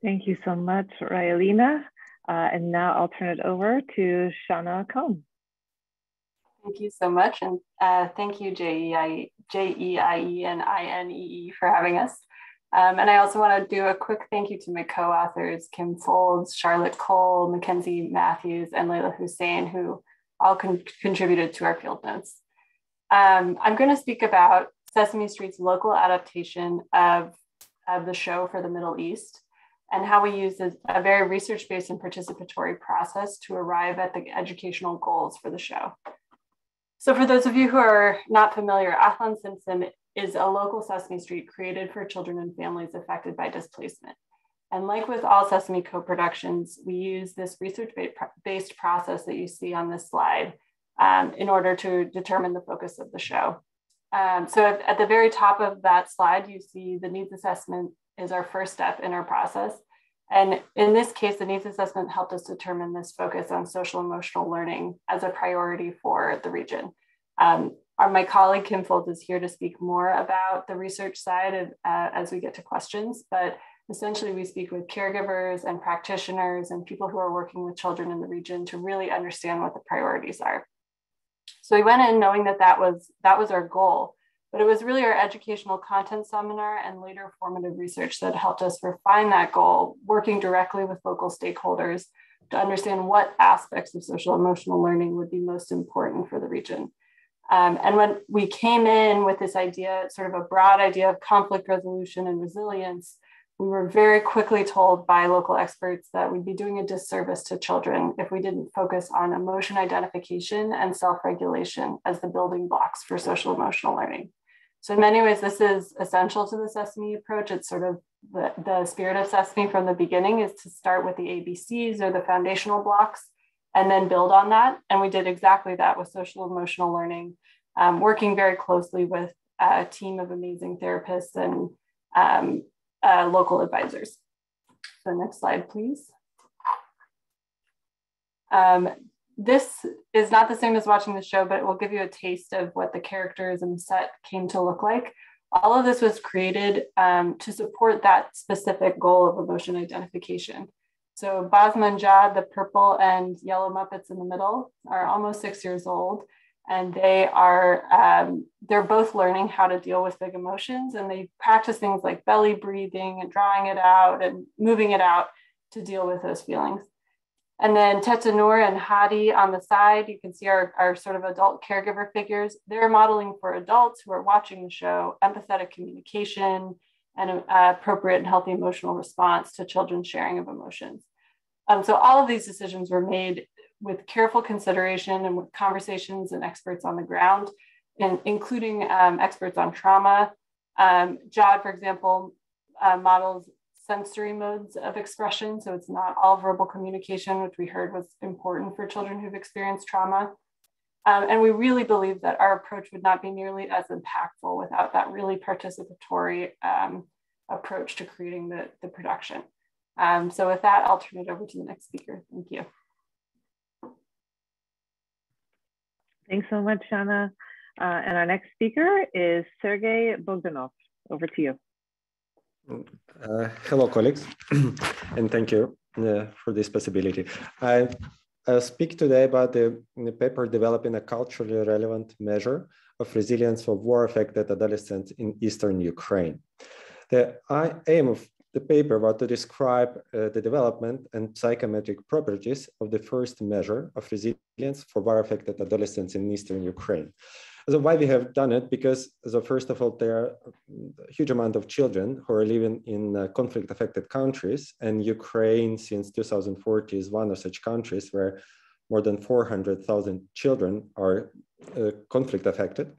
Speaker 1: Thank you so much, Raija-Leena. Uh, and now I'll turn it over to Shanna Kohn.
Speaker 13: Thank you so much. And uh, thank you, J-E-I-E and I-N-E-E for having us. Um, and I also want to do a quick thank you to my co-authors, Kim Foulds, Charlotte Cole, Mackenzie Matthews, and Layla Hussein, who all con contributed to our field notes. Um, I'm going to speak about Sesame Street's local adaptation of, of the show for the Middle East and how we use a, very research-based and participatory process to arrive at the educational goals for the show. So for those of you who are not familiar, Ahlan Simsim is a local Sesame Street created for children and families affected by displacement. And like with all Sesame co-productions, we use this research-based process that you see on this slide um, in order to determine the focus of the show. Um, so at the very top of that slide, you see the needs assessment is our first step in our process. And in this case, the needs assessment helped us determine this focus on social emotional learning as a priority for the region. Um, our, my colleague Kim Foulds is here to speak more about the research side of, uh, as we get to questions, but essentially we speak with caregivers and practitioners and people who are working with children in the region to really understand what the priorities are. So we went in knowing that that was, that was our goal. But it was really our educational content seminar and later formative research that helped us refine that goal, working directly with local stakeholders to understand what aspects of social emotional learning would be most important for the region. Um, and when we came in with this idea, sort of a broad idea of conflict resolution and resilience, we were very quickly told by local experts that we'd be doing a disservice to children if we didn't focus on emotion identification and self regulation as the building blocks for social emotional learning. So in many ways, this is essential to the Sesame approach. It's sort of the, the spirit of Sesame from the beginning is to start with the ABCs or the foundational blocks and then build on that. And we did exactly that with social emotional learning, um, working very closely with a team of amazing therapists and um, uh, local advisors. So next slide, please. Um, this is not the same as watching the show, but it will give you a taste of what the characters and set came to look like. All of this was created um, to support that specific goal of emotion identification. So Basma and Jad, the purple and yellow Muppets in the middle, are almost six years old. And they are, um, they're both learning how to deal with big emotions. And they practice things like belly breathing and drawing it out and moving it out to deal with those feelings. And then Teta Noor and Hadi on the side, you can see our, our sort of adult caregiver figures. They're modeling for adults who are watching the show, empathetic communication and uh, appropriate and healthy emotional response to children's sharing of emotions. Um, so all of these decisions were made with careful consideration and with conversations and experts on the ground, and including um, experts on trauma. Um, Jad, for example, uh, models sensory modes of expression. So it's not all verbal communication, which we heard was important for children who've experienced trauma. Um, and we really believe that our approach would not be nearly as impactful without that really participatory um, approach to creating the, the production. Um, so with that, I'll turn it over to the next speaker. Thank you.
Speaker 1: Thanks so much, Shanna. Uh, and our next speaker is Sergiy Bogdanov. over to you.
Speaker 14: Uh, hello, colleagues, (clears throat) and thank you uh, for this possibility. I speak today about the, the, paper developing a culturally relevant measure of resilience for war-affected adolescents in Eastern Ukraine. The aim of the paper was to describe uh, the development and psychometric properties of the first measure of resilience for war-affected adolescents in Eastern Ukraine. So why we have done it? Because so first of all, there are a huge amount of children who are living in uh, conflict-affected countries, and Ukraine since 2040 is one of such countries where more than 400,000 children are uh, conflict-affected.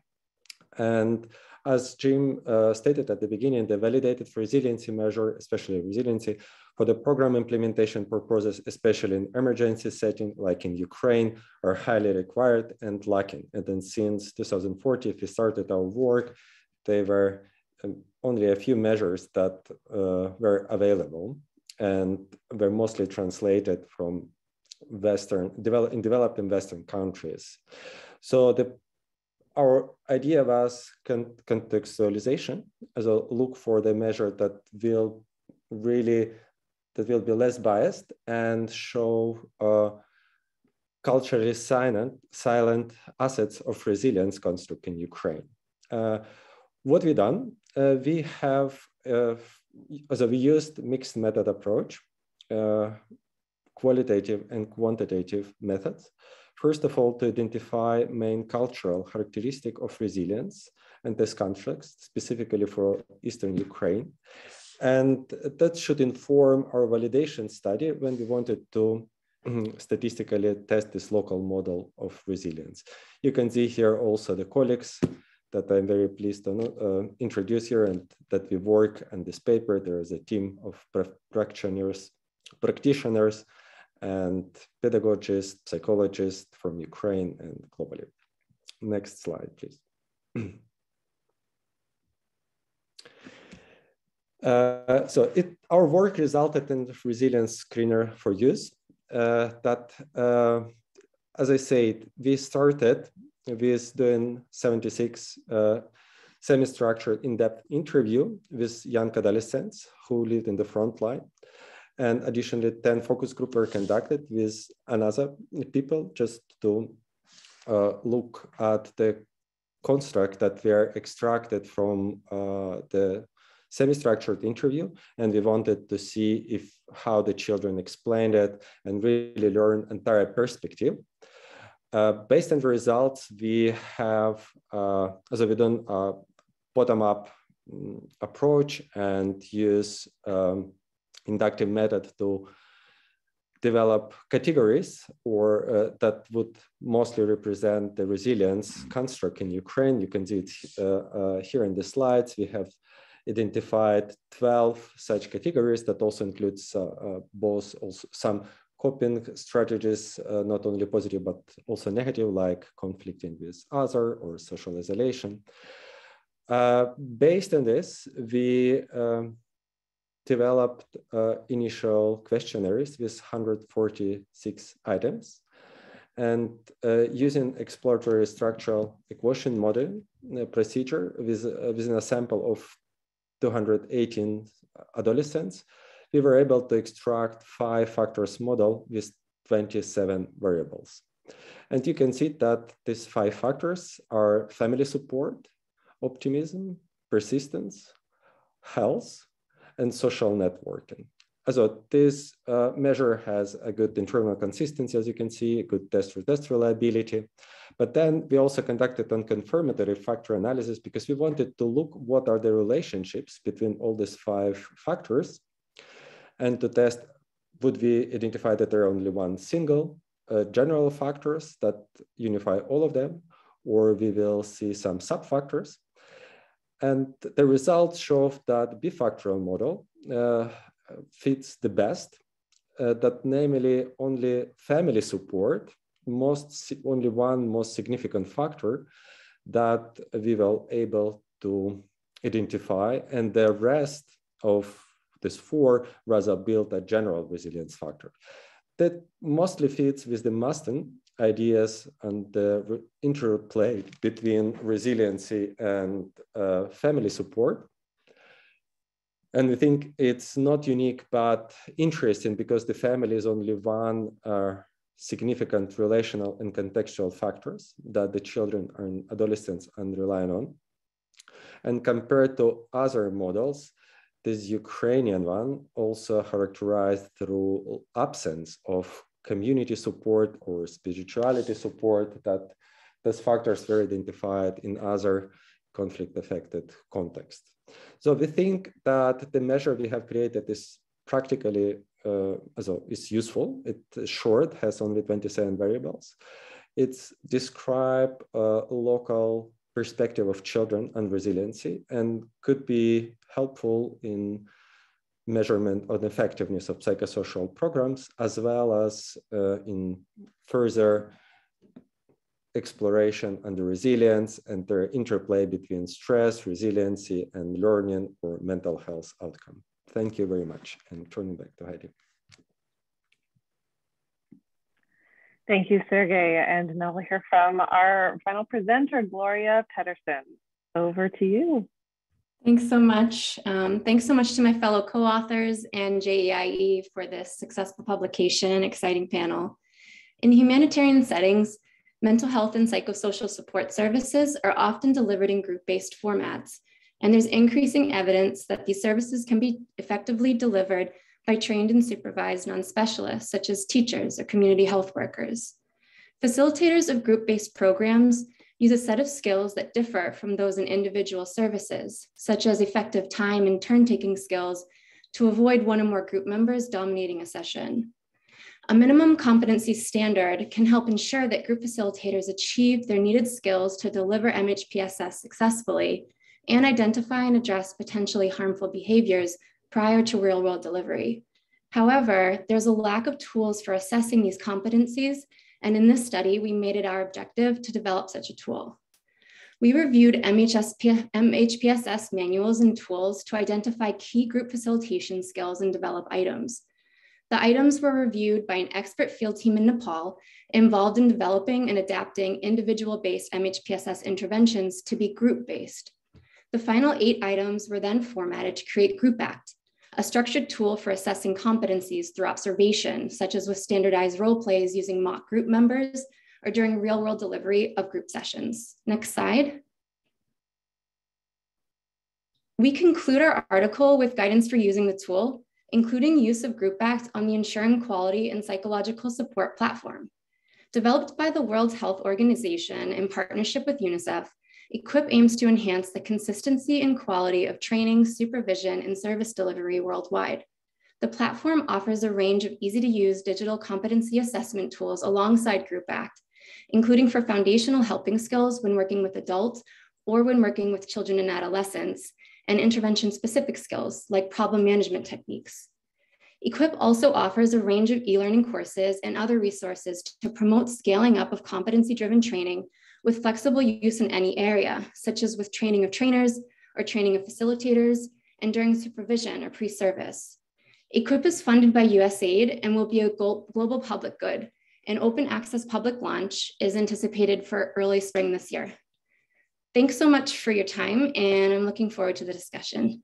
Speaker 14: And as Jim uh, stated at the beginning, the validated resiliency measure, especially resiliency, for the program implementation purposes, especially in emergency setting, like in Ukraine, are highly required and lacking. And then since 2014, if we started our work, there were um, only a few measures that uh, were available and were mostly translated from Western, develop, in developed in Western countries. So the our idea was con contextualization as a look for the measure that will really that will be less biased and show uh, culturally silent, silent assets of resilience construct in Ukraine. Uh, what we done, uh, we have, uh, so we used mixed method approach, uh, qualitative and quantitative methods. First of all, to identify main cultural characteristic of resilience and this context, specifically for Eastern Ukraine. And that should inform our validation study when we wanted to (clears throat) statistically test this local model of resilience. You can see here also the colleagues that I'm very pleased to uh, introduce here and that we work on this paper. There is a team of practitioners, practitioners and pedagogists, psychologists from Ukraine and globally. Next slide, please. (clears throat) Uh, so it, our work resulted in the resilience screener for use uh, that, uh, as I said, we started with doing 76 uh, semi-structured in-depth interview with young adolescents who lived in the front line. And additionally, 10 focus groups were conducted with another people just to uh, look at the construct that were extracted from uh, the semi-structured interview and we wanted to see if how the children explained it and really learn entire perspective. Uh, based on the results, we have, uh, so we done a bottom-up um, approach and use um, inductive method to develop categories or uh, that would mostly represent the resilience construct in Ukraine. You can see it uh, uh, here in the slides. We have identified 12 such categories that also includes uh, uh, both also some coping strategies, uh, not only positive, but also negative, like conflicting with other or social isolation. Uh, based on this, we um, developed uh, initial questionnaires with 146 items. And uh, using exploratory structural equation model procedure with, within a sample of 218 adolescents, we were able to extract five factors model with 27 variables. And you can see that these five factors are family support, optimism, persistence, health, and social networking. So this uh, measure has a good internal consistency, as you can see, a good test for test reliability. But then we also conducted unconfirmatory factor analysis because we wanted to look what are the relationships between all these five factors and to test, would we identify that there are only one single uh, general factors that unify all of them, or we will see some sub-factors. And the results show that bifactorial model uh, fits the best, uh, that namely only family support, most only one most significant factor that we were able to identify, and the rest of these four rather built a general resilience factor. That mostly fits with the Masten ideas and the interplay between resiliency and uh, family support And we think it's not unique, but interesting because the family is only one uh, significant relational and contextual factors that the children and adolescents are relying on. And compared to other models, this Ukrainian one also characterized through absence of community support or spirituality support that those factors were identified in other conflict affected contexts. So we think that the measure we have created is practically uh, so it's useful. It's short, has only 27 variables. It's describe a local perspective of children and resiliency and could be helpful in measurement of the effectiveness of psychosocial programs, as well as uh, in further exploration and the resilience and their interplay between stress, resiliency, and learning or mental health outcome. Thank you very much. And turning back to Hedy.
Speaker 1: Thank you, Sergiy. And now we'll hear from our final presenter, Gloria Pedersen. Over to you.
Speaker 11: Thanks so much. Um, thanks so much to my fellow co-authors and JEIE for this successful publication and exciting panel. In humanitarian settings, mental health and psychosocial support services are often delivered in group-based formats, and there's increasing evidence that these services can be effectively delivered by trained and supervised non-specialists, such as teachers or community health workers. Facilitators of group-based programs use a set of skills that differ from those in individual services, such as effective time and turn-taking skills to avoid one or more group members dominating a session. A minimum competency standard can help ensure that group facilitators achieve their needed skills to deliver MHPSS successfully and identify and address potentially harmful behaviors prior to real world delivery. However, there's a lack of tools for assessing these competencies and in this study, we made it our objective to develop such a tool. We reviewed MHSP, MHPSS manuals and tools to identify key group facilitation skills and develop items. The items were reviewed by an expert field team in Nepal involved in developing and adapting individual-based MHPSS interventions to be group-based. The final eight items were then formatted to create GroupAct, a structured tool for assessing competencies through observation, such as with standardized role plays using mock group members or during real world delivery of group sessions. Next slide. We conclude our article with guidance for using the tool, including use of GroupAct on the Ensuring Quality and Psychological Support platform. Developed by the World Health Organization in partnership with UNICEF, EQUIP aims to enhance the consistency and quality of training, supervision, and service delivery worldwide. The platform offers a range of easy to use digital competency assessment tools alongside GroupAct, including for foundational helping skills when working with adults or when working with children and adolescents, and intervention specific skills like problem management techniques. EQUIP also offers a range of e-learning courses and other resources to promote scaling up of competency-driven training with flexible use in any area, such as with training of trainers or training of facilitators and during supervision or pre-service. EQUIP is funded by USAID and will be a global public good. An open access public launch is anticipated for early spring this year. Thanks so much for your time and I'm looking forward to the discussion.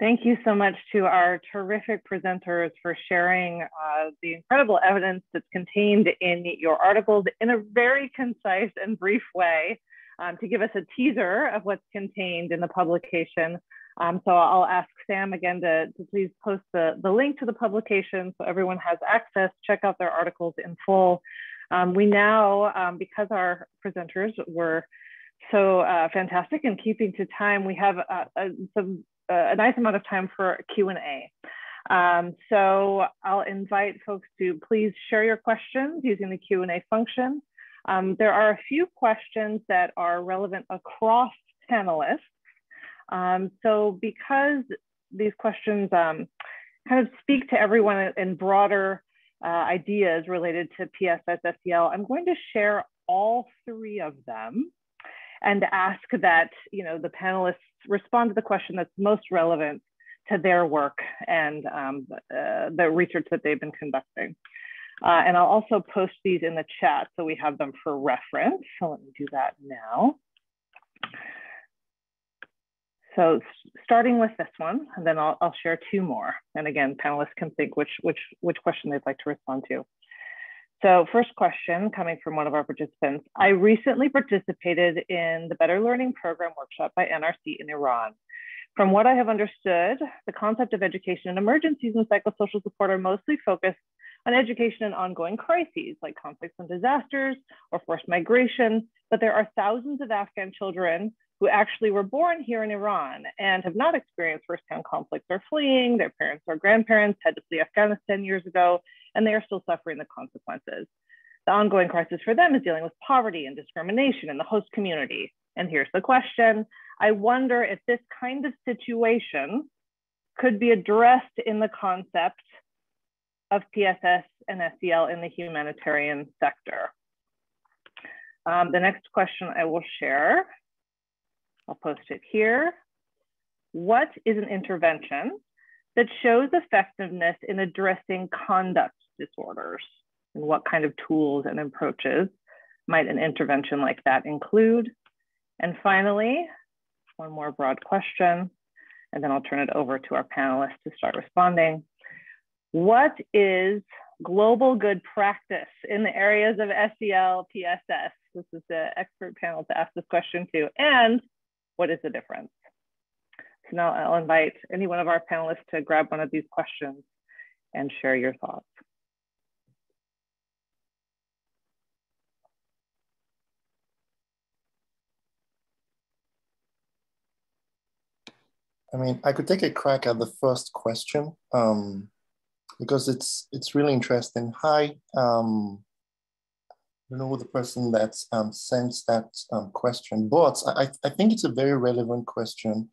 Speaker 1: Thank you so much to our terrific presenters for sharing uh, the incredible evidence that's contained in your articles in a very concise and brief way um, to give us a teaser of what's contained in the publication. Um, so I'll ask Sam again to, to please post the, the link to the publication so everyone has access, check out their articles in full. Um, we now, um, because our presenters were so uh, fantastic in keeping to time, we have uh, uh, some a nice amount of time for Q&A. Um, so I'll invite folks to please share your questions using the Q&A function. Um, there are a few questions that are relevant across panelists. Um, so because these questions um, kind of speak to everyone in broader uh, ideas related to PSS SEL, I'm going to share all three of them and ask that you know the panelists respond to the question that's most relevant to their work and um, uh, the research that they've been conducting. Uh, and I'll also post these in the chat so we have them for reference. So let me do that now. So starting with this one, and then I'll, I'll share two more. And again, panelists can think which, which, which question they'd like to respond to. So first question coming from one of our participants. I recently participated in the Better Learning Program workshop by NRC in Iran. From what I have understood, the concept of education in emergencies and psychosocial support are mostly focused on education in ongoing crises like conflicts and disasters or forced migration, but there are thousands of Afghan children who actually were born here in Iran and have not experienced firsthand conflicts or fleeing. Their parents or grandparents had to flee Afghanistan years ago, and they are still suffering the consequences. The ongoing crisis for them is dealing with poverty and discrimination in the host community. And here's the question I wonder if this kind of situation could be addressed in the concept of PSS and SEL in the humanitarian sector. Um, the next question I will share, I'll post it here. What is an intervention that shows effectiveness in addressing conduct disorders? And what kind of tools and approaches might an intervention like that include? And finally, one more broad question, and then I'll turn it over to our panelists to start responding. What is global good practice in the areas of SEL, PSS? This is the expert panel to ask this question to. And what is the difference? So now I'll invite any one of our panelists to grab one of these questions and share your thoughts.
Speaker 9: I mean, I could take a crack at the first question. Um, because it's it's really interesting. Hi, um, I don't know the person that um, sends that um, question, but I, I think it's a very relevant question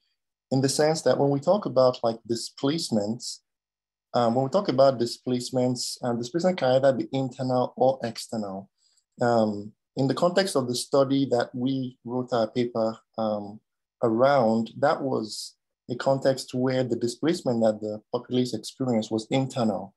Speaker 9: in the sense that when we talk about like displacements, um, when we talk about displacements, um, displacement can either be internal or external. Um, in the context of the study that we wrote our paper um, around, that was a context where the displacement that the populace experienced was internal.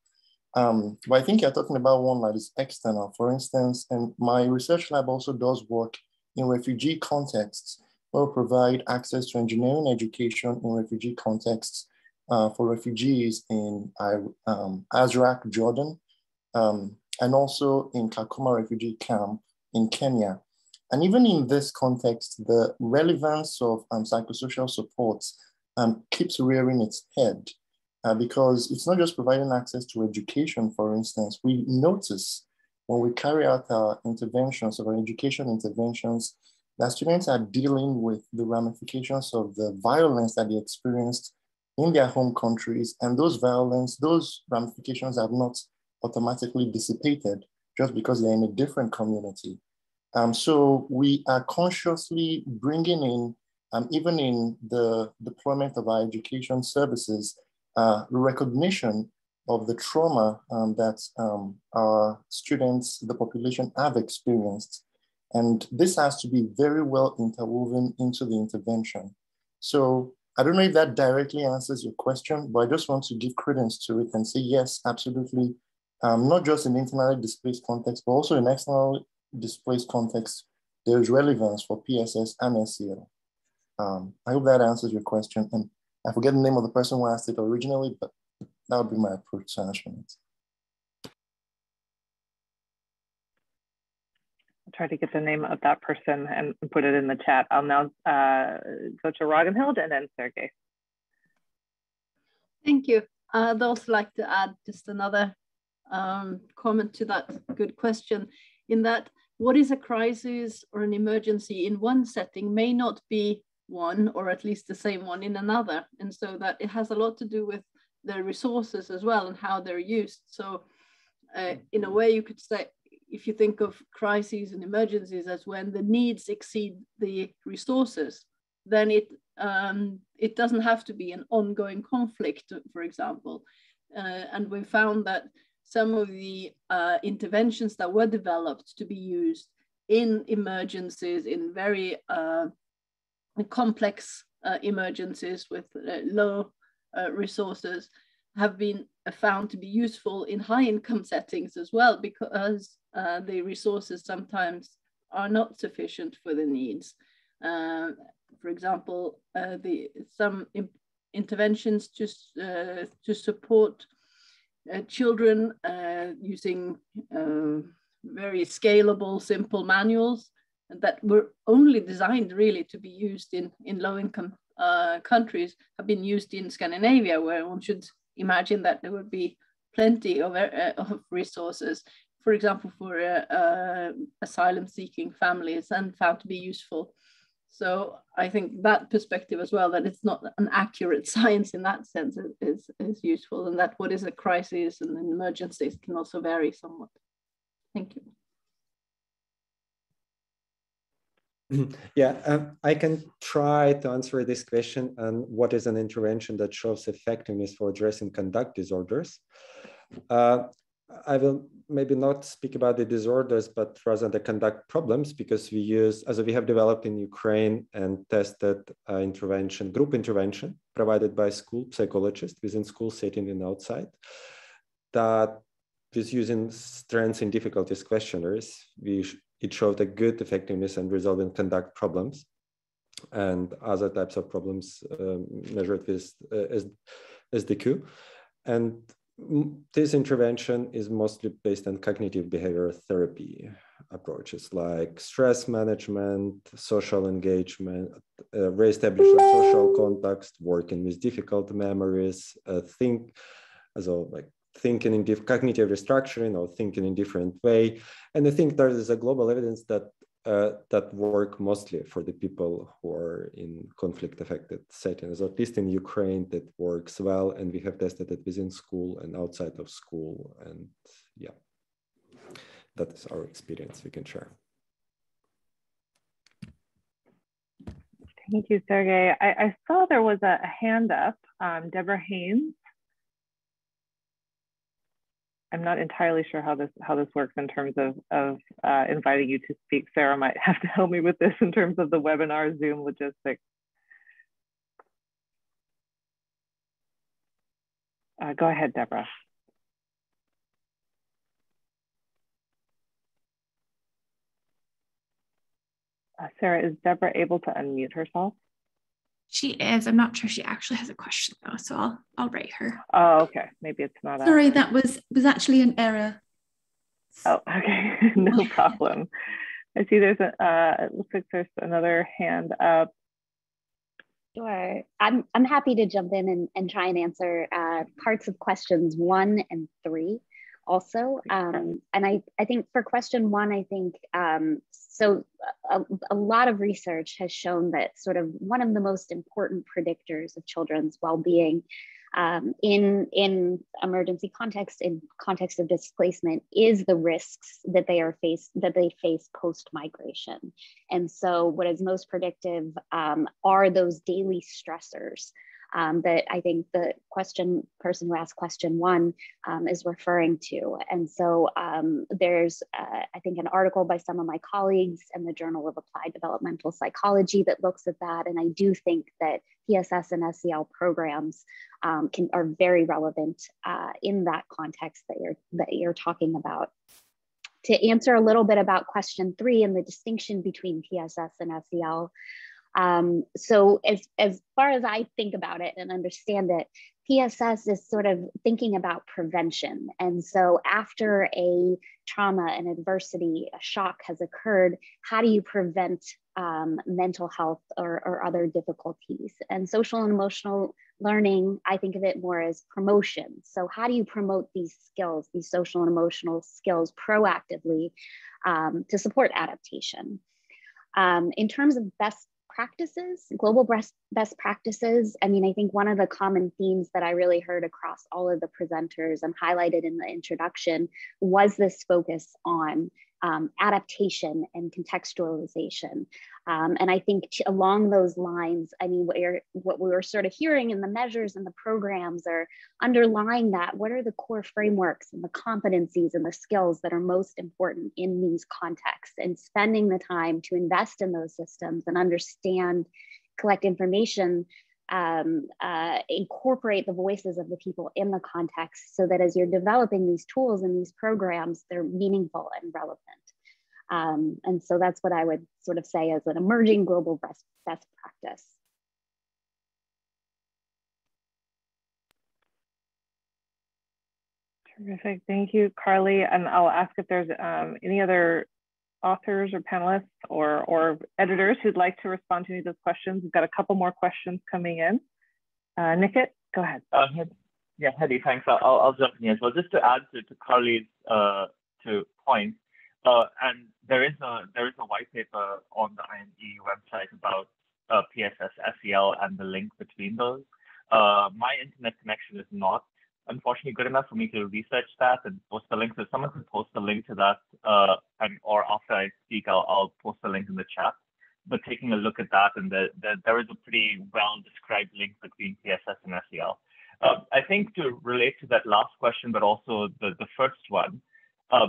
Speaker 9: Um, but I think you're talking about one that is external. For instance, and my research lab also does work in refugee contexts we provide access to engineering education in refugee contexts uh, for refugees in um, Azraq, Jordan, um, and also in Kakuma refugee camp in Kenya. And even in this context, the relevance of um, psychosocial supports um, keeps rearing its head uh, because it's not just providing access to education, for instance. We notice when we carry out our interventions, our education interventions, that students are dealing with the ramifications of the violence that they experienced in their home countries. And those violence, those ramifications have not automatically dissipated just because they're in a different community. Um, so we are consciously bringing in um, even in the deployment of our education services, uh, recognition of the trauma um, that um, our students, the population have experienced. And this has to be very well interwoven into the intervention. So I don't know if that directly answers your question, but I just want to give credence to it and say, yes, absolutely. Um, not just in internally displaced context, but also in external displaced context, there is relevance for PSS and SEL. Um, I hope that answers your question. And I forget the name of the person who asked it originally, but that would be my approach to answering it.
Speaker 1: I'll try to get the name of that person and put it in the chat. I'll now uh, go to Ragnhild and then Sergiy.
Speaker 5: Thank you. I'd also like to add just another um, comment to that good question in that what is a crisis or an emergency in one setting may not be one or at least the same one in another. And so that it has a lot to do with the resources as well and how they're used. So uh, in a way you could say, if you think of crises and emergencies as when the needs exceed the resources, then it um, it doesn't have to be an ongoing conflict, for example. Uh, and we found that some of the uh, interventions that were developed to be used in emergencies, in very uh, complex uh, emergencies with uh, low uh, resources have been found to be useful in high income settings as well because uh, the resources sometimes are not sufficient for the needs. Uh, for example, uh, the some interventions to, uh, to support uh, children uh, using very scalable, simple manuals that were only designed really to be used in, in low income countries have been used in Scandinavia, where one should imagine that there would be plenty of, uh, of resources, for example, for uh, uh, asylum seeking families and found to be useful. So I think that perspective as well, that it's not an accurate (laughs) science in that sense is, is useful and that what is a crisis and an emergency can also vary somewhat. Thank you. (clears throat)
Speaker 14: Yeah, um, I can try to answer this question and what is an intervention that shows effectiveness for addressing conduct disorders. Uh, I will maybe not speak about the disorders, but rather the conduct problems because we use, as we have developed in Ukraine and tested uh, intervention, group intervention provided by school psychologists within school setting and outside that was using strengths and difficulties questionnaires. We it showed a good effectiveness in resolving conduct problems and other types of problems um, measured with uh, SDQ. And this intervention is mostly based on cognitive behavioral therapy approaches like stress management, social engagement, uh, reestablishing social context, working with difficult memories, uh, think, also like thinking in cognitive restructuring or thinking in different way. And I think there is a global evidence that uh, that work mostly for the people who are in conflict affected settings, at least in Ukraine, that works well. And we have tested it within school and outside of school. And yeah, that is our experience we can share.
Speaker 1: Thank you, Sergiy. I, I saw there was a, a hand up, um, Deborah Haynes. I'm not entirely sure how this how this works in terms of of uh, inviting you to speak. Sarah might have to help me with this in terms of the webinar Zoom logistics. Uh, go ahead, Deborah. Uh, Sarah, is Deborah able to unmute herself?
Speaker 15: She is. I'm not sure she actually has a question though, so I'll I'll write her.
Speaker 1: Oh, okay. Maybe it's not.
Speaker 15: Sorry, a... that was was actually an error.
Speaker 1: Oh, okay. (laughs) no problem. I see there's a. Uh, it looks like there's another hand up.
Speaker 8: Sure. I'm I'm happy to jump in and, and try and answer uh, parts of questions one and three also. Um, and I, I think for question one, I think um, so a, a, lot of research has shown that sort of one of the most important predictors of children's well-being um, in, in emergency context, in context of displacement, is the risks that they are faced that they face post-migration. And so what is most predictive um, are those daily stressors um, that I think the question person who asked question one um, is referring to. And so um, there's, uh, I think, an article by some of my colleagues in the Journal of Applied Developmental Psychology that looks at that. And I do think that PSS and SEL programs um, can, are very relevant uh, in that context that you're, that you're talking about to answer a little bit about question three and the distinction between PSS and SEL, um, so as, as far as I think about it and understand it, PSS is sort of thinking about prevention. And so after a trauma, an adversity, a shock has occurred, how do you prevent um, mental health or, or other difficulties? And social and emotional learning, I think of it more as promotion. So how do you promote these skills, these social and emotional skills proactively um, to support adaptation? Um, in terms of best practices, global best, practices. I mean, I think one of the common themes that I really heard across all of the presenters and highlighted in the introduction was this focus on um, adaptation and contextualization. Um, and I think along those lines, I mean, what, you're, what we were sort of hearing in the measures and the programs are underlying that. What are the core frameworks and the competencies and the skills that are most important in these contexts and spending the time to invest in those systems and understand, collect information um, uh, incorporate the voices of the people in the context so that as you're developing these tools and these programs, they're meaningful and relevant. Um, and so that's what I would sort of say as an emerging global best, best practice.
Speaker 1: Terrific, thank you, Carly. And I'll ask if there's um, any other authors or panelists or, or editors who'd like to respond to any of those questions. We've got a couple more questions coming in. Uh, go ahead.
Speaker 7: Uh, yeah, Hedy, thanks. I'll, I'll jump in as well. Just to add to, to Carly's uh, to point, uh, and there is a there is a white paper on the INEE website about uh, PSS SEL and the link between those. Uh, my internet connection is not unfortunately good enough for me to research that and post the link. So someone could post the link to that, uh, and or after I speak, I'll, I'll post the link in the chat. But taking a look at that, and the, the, there is a pretty well described link between PSS and SEL. Uh, I think to relate to that last question, but also the, the first one, uh,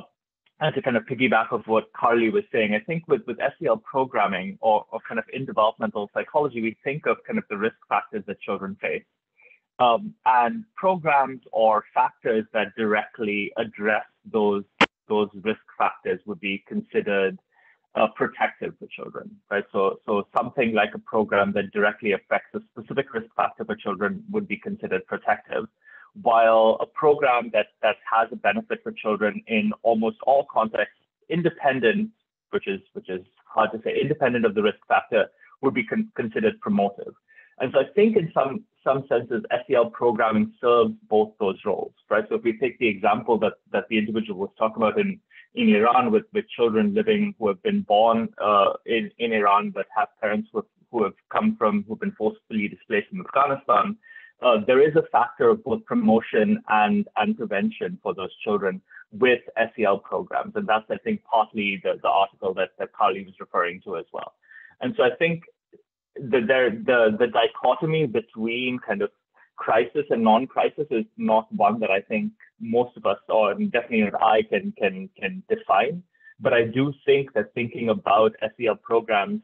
Speaker 7: and to kind of piggyback of what Carly was saying, I think with, with SEL programming or, or kind of in developmental psychology, we think of kind of the risk factors that children face. Um, and programs or factors that directly address those those risk factors would be considered uh, protective for children, right? So, so something like a program that directly affects a specific risk factor for children would be considered protective, while a program that that has a benefit for children in almost all contexts, independent, which is which is hard to say, independent of the risk factor, would be con considered promotive. And so I think in some some senses, SEL programming serves both those roles, right? So if we take the example that that the individual was talking about in in Iran with with children living who have been born uh, in in Iran but have parents who have, who have come from who've been forcibly displaced from Afghanistan, uh, there is a factor of both promotion and and prevention for those children with SEL programs, and that's I think partly the the article that that Carly was referring to as well. And so I think the, the, the dichotomy between kind of crisis and non-crisis is not one that I think most of us, or definitely I, can can can define. But I do think that thinking about SEL programs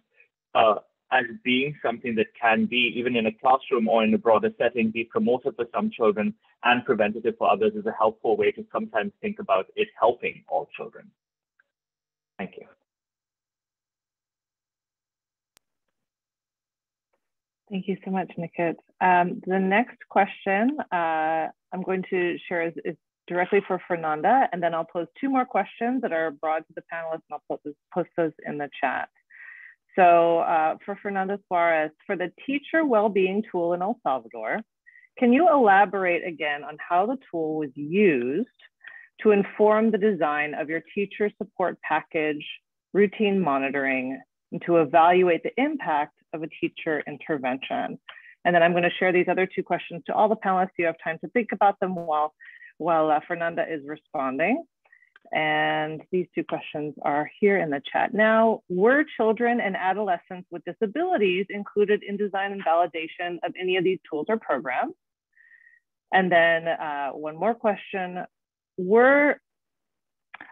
Speaker 7: uh, as being something that can be, even in a classroom or in a broader setting, be promoted for some children and preventative for others is a helpful way to sometimes think about it helping all children. Thank you.
Speaker 1: Thank you so much, Nikhit. Um, the next question uh, I'm going to share is, is, directly for Fernanda, and then I'll pose two more questions that are broad to the panelists, and I'll post those, post those in the chat. So uh, for Fernanda Soares, for the teacher well-being tool in El Salvador, can you elaborate again on how the tool was used to inform the design of your teacher support package, routine monitoring, and to evaluate the impact of a teacher intervention. And then I'm going to share these other two questions to all the panelists. You have time to think about them while, while uh, Fernanda is responding. And these two questions are here in the chat now. Were children and adolescents with disabilities included in design and validation of any of these tools or programs? And then uh, one more question. Were,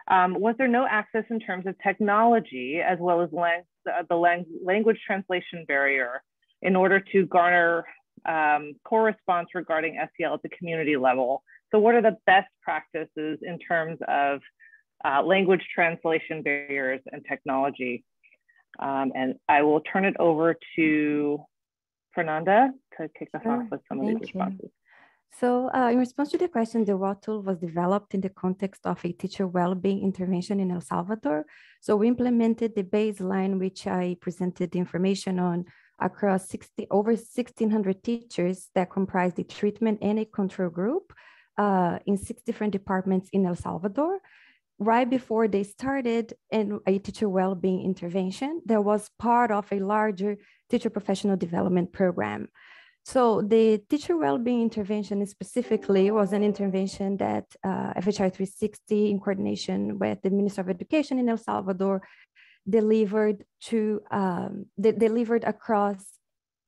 Speaker 1: um, was there no access in terms of technology as well as lang the, the lang language translation barrier in order to garner um, core response regarding SEL at the community level. So what are the best practices in terms of uh, language translation barriers and technology? Um, and I will turn it over to Fernanda to kick us off with some of these responses.
Speaker 10: So uh, in response to the question, the WOT tool was developed in the context of a teacher well-being intervention in El Salvador. So we implemented the baseline, which I presented the information on across 60, over 1,600 teachers that comprise the treatment and a control group uh, in six different departments in El Salvador. Right before they started in a teacher well-being intervention, there was part of a larger teacher professional development program. So the teacher well-being intervention specifically was an intervention that uh, FHI 360 in coordination with the Minister of Education in El Salvador delivered to um, de delivered across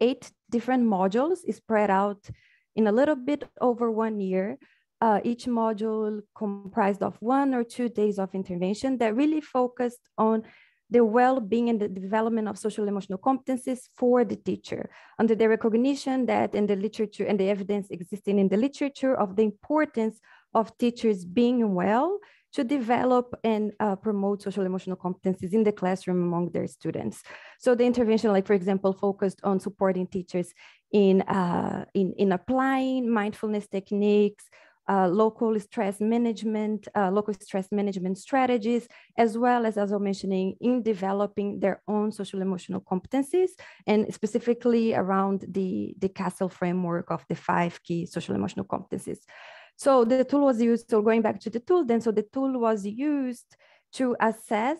Speaker 10: eight different modules spread out in a little bit over one year. Uh, each module comprised of one or two days of intervention that really focused on the well-being and the development of social emotional competencies for the teacher under the recognition that in the literature and the evidence existing in the literature of the importance of teachers being well to develop and uh, promote social emotional competencies in the classroom among their students. So the intervention, like for example, focused on supporting teachers in, uh, in, in applying mindfulness techniques, uh, local stress management, uh, local stress management strategies, as well as, as I was mentioning, in developing their own social emotional competencies, and specifically around the, the CASEL framework of the five key social emotional competencies. So the tool was used, so going back to the tool then, so the tool was used to assess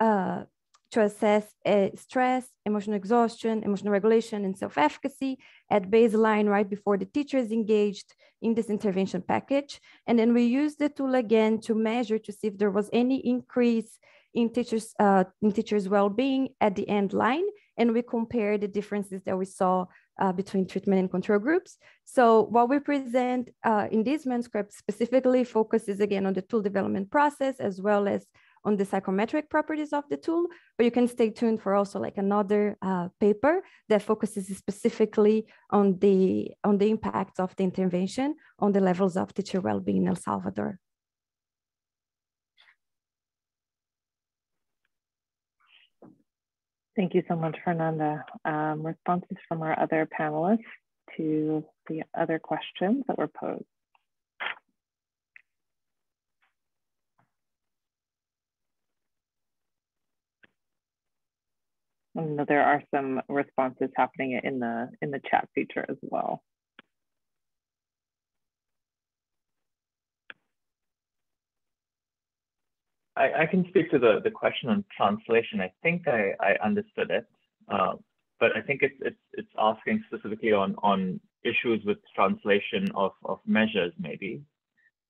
Speaker 10: uh, to assess uh, stress, emotional exhaustion, emotional regulation, and self-efficacy at baseline right before the teacher is engaged in this intervention package. And then we use the tool again to measure to see if there was any increase in teachers, uh, in teachers' well-being at the end line. And we compare the differences that we saw uh, between treatment and control groups. So what we present uh, in this manuscript specifically focuses again on the tool development process as well as on the psychometric properties of the tool, but you can stay tuned for also like another uh, paper that focuses specifically on the, on the impact of the intervention on the levels of teacher well-being in El Salvador.
Speaker 1: Thank you so much, Fernanda. Um, responses from our other panelists to the other questions that were posed. And there are some responses happening in the in the chat feature as well.
Speaker 7: I, I can speak to the, the question on translation. I think I, I understood it, uh, but I think it's, it's, it's asking specifically on, on issues with translation of, of measures, maybe.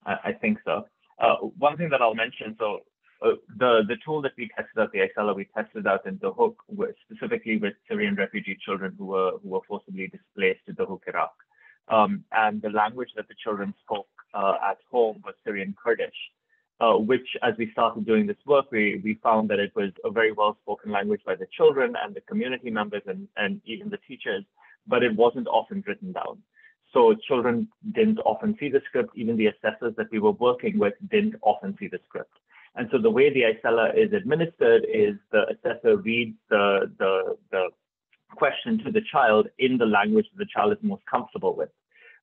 Speaker 7: I, I think so. Uh, one thing that I'll mention, so uh, the, the tool that we tested out, the ISELA, we tested out in Dohuk, was specifically with Syrian refugee children who were, who were forcibly displaced to Dohuk, Iraq. Um, and the language that the children spoke uh, at home was Syrian Kurdish uh, which as we started doing this work, we, we found that it was a very well-spoken language by the children and the community members and, and even the teachers, but it wasn't often written down. So children didn't often see the script, even the assessors that we were working with didn't often see the script. And so the way the ISELA is administered is the assessor reads the, the, the question to the child in the language that the child is most comfortable with.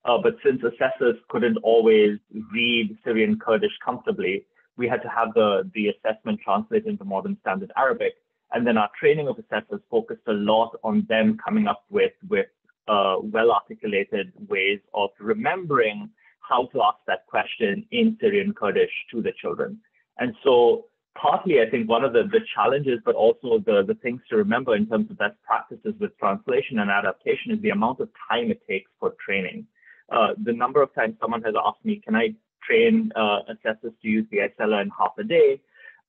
Speaker 7: Uh, but since assessors couldn't always read Syrian Kurdish comfortably, we had to have the, the assessment translated into modern standard Arabic. And then our training of assessors focused a lot on them coming up with, with uh, well articulated ways of remembering how to ask that question in Syrian Kurdish to the children. And so partly, I think one of the, the challenges, but also the, the things to remember in terms of best practices with translation and adaptation is the amount of time it takes for training. Uh, the number of times someone has asked me, can I train uh, assessors to use the ISELA in half a day?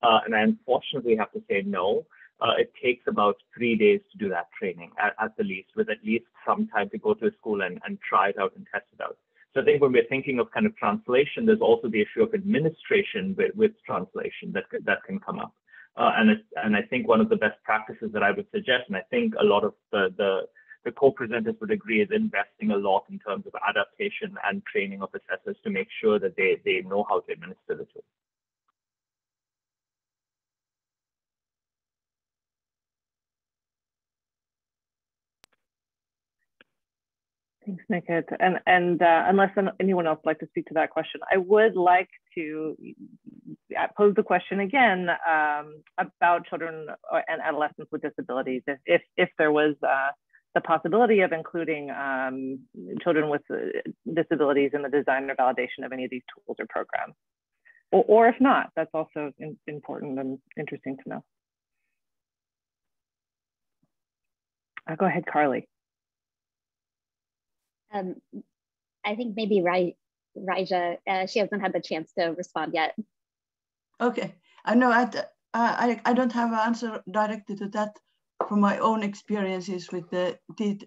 Speaker 7: Uh, and I unfortunately have to say no. Uh, it takes about three days to do that training at, at, the least, with at least some time to go to a school and, and try it out and test it out. So I think when we're thinking of kind of translation, there's also the issue of administration with, with translation that, that can come up. Uh, and, and I think one of the best practices that I would suggest, and I think a lot of the, the the co-presenters would agree is investing a lot in terms of adaptation and training of assessors to make sure that they, they know how to administer the tool.
Speaker 1: Thanks, Nikhit. And, and uh, unless anyone else would like to speak to that question, I would like to pose the question again um, about children and adolescents with disabilities. If, if, if there was uh, the possibility of including um, children with uh, disabilities in the design or validation of any of these tools or programs. Or, or if not, that's also in, important and interesting to know. I'll go ahead, Carly.
Speaker 8: Um, I think maybe Rai, Raija, uh, she hasn't had the chance to respond yet.
Speaker 12: Okay, I know I, I, I don't have an answer directly to that, from my own experiences with the te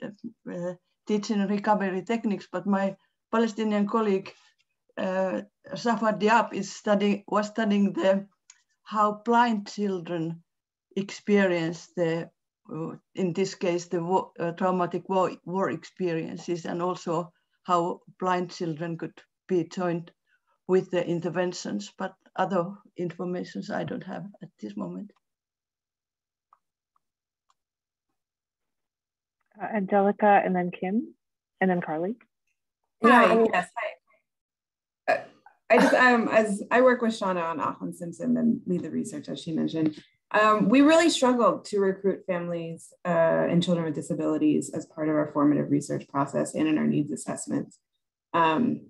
Speaker 12: uh, teaching recovery techniques, but my Palestinian colleague uh, Safwat Diab is studying was studying the how blind children experience the, in this case, the war, uh, traumatic war, war experiences and also how blind children could be joined with the interventions, but other informations I don't have at this moment.
Speaker 1: Uh, Angelica and then Kim and then Carly.
Speaker 16: Yeah, I mean, yes, hi. Uh, I just, um, as I work with Shanna on Ahlan Simsim and lead the research, as she mentioned, um, we really struggled to recruit families uh, and children with disabilities as part of our formative research process and in our needs assessments. Um,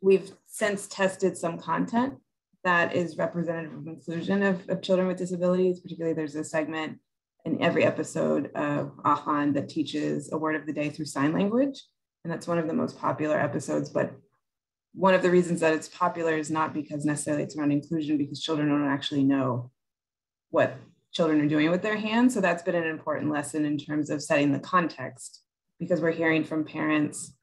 Speaker 16: we've since tested some content that is representative of inclusion of, of children with disabilities. Particularly, there's a segment in every episode of Ahlan that teaches a word of the day through sign language. And that's one of the most popular episodes. But one of the reasons that it's popular is not because necessarily it's around inclusion, because children don't actually know what children are doing with their hands. So that's been an important lesson in terms of setting the context, because we're hearing from parents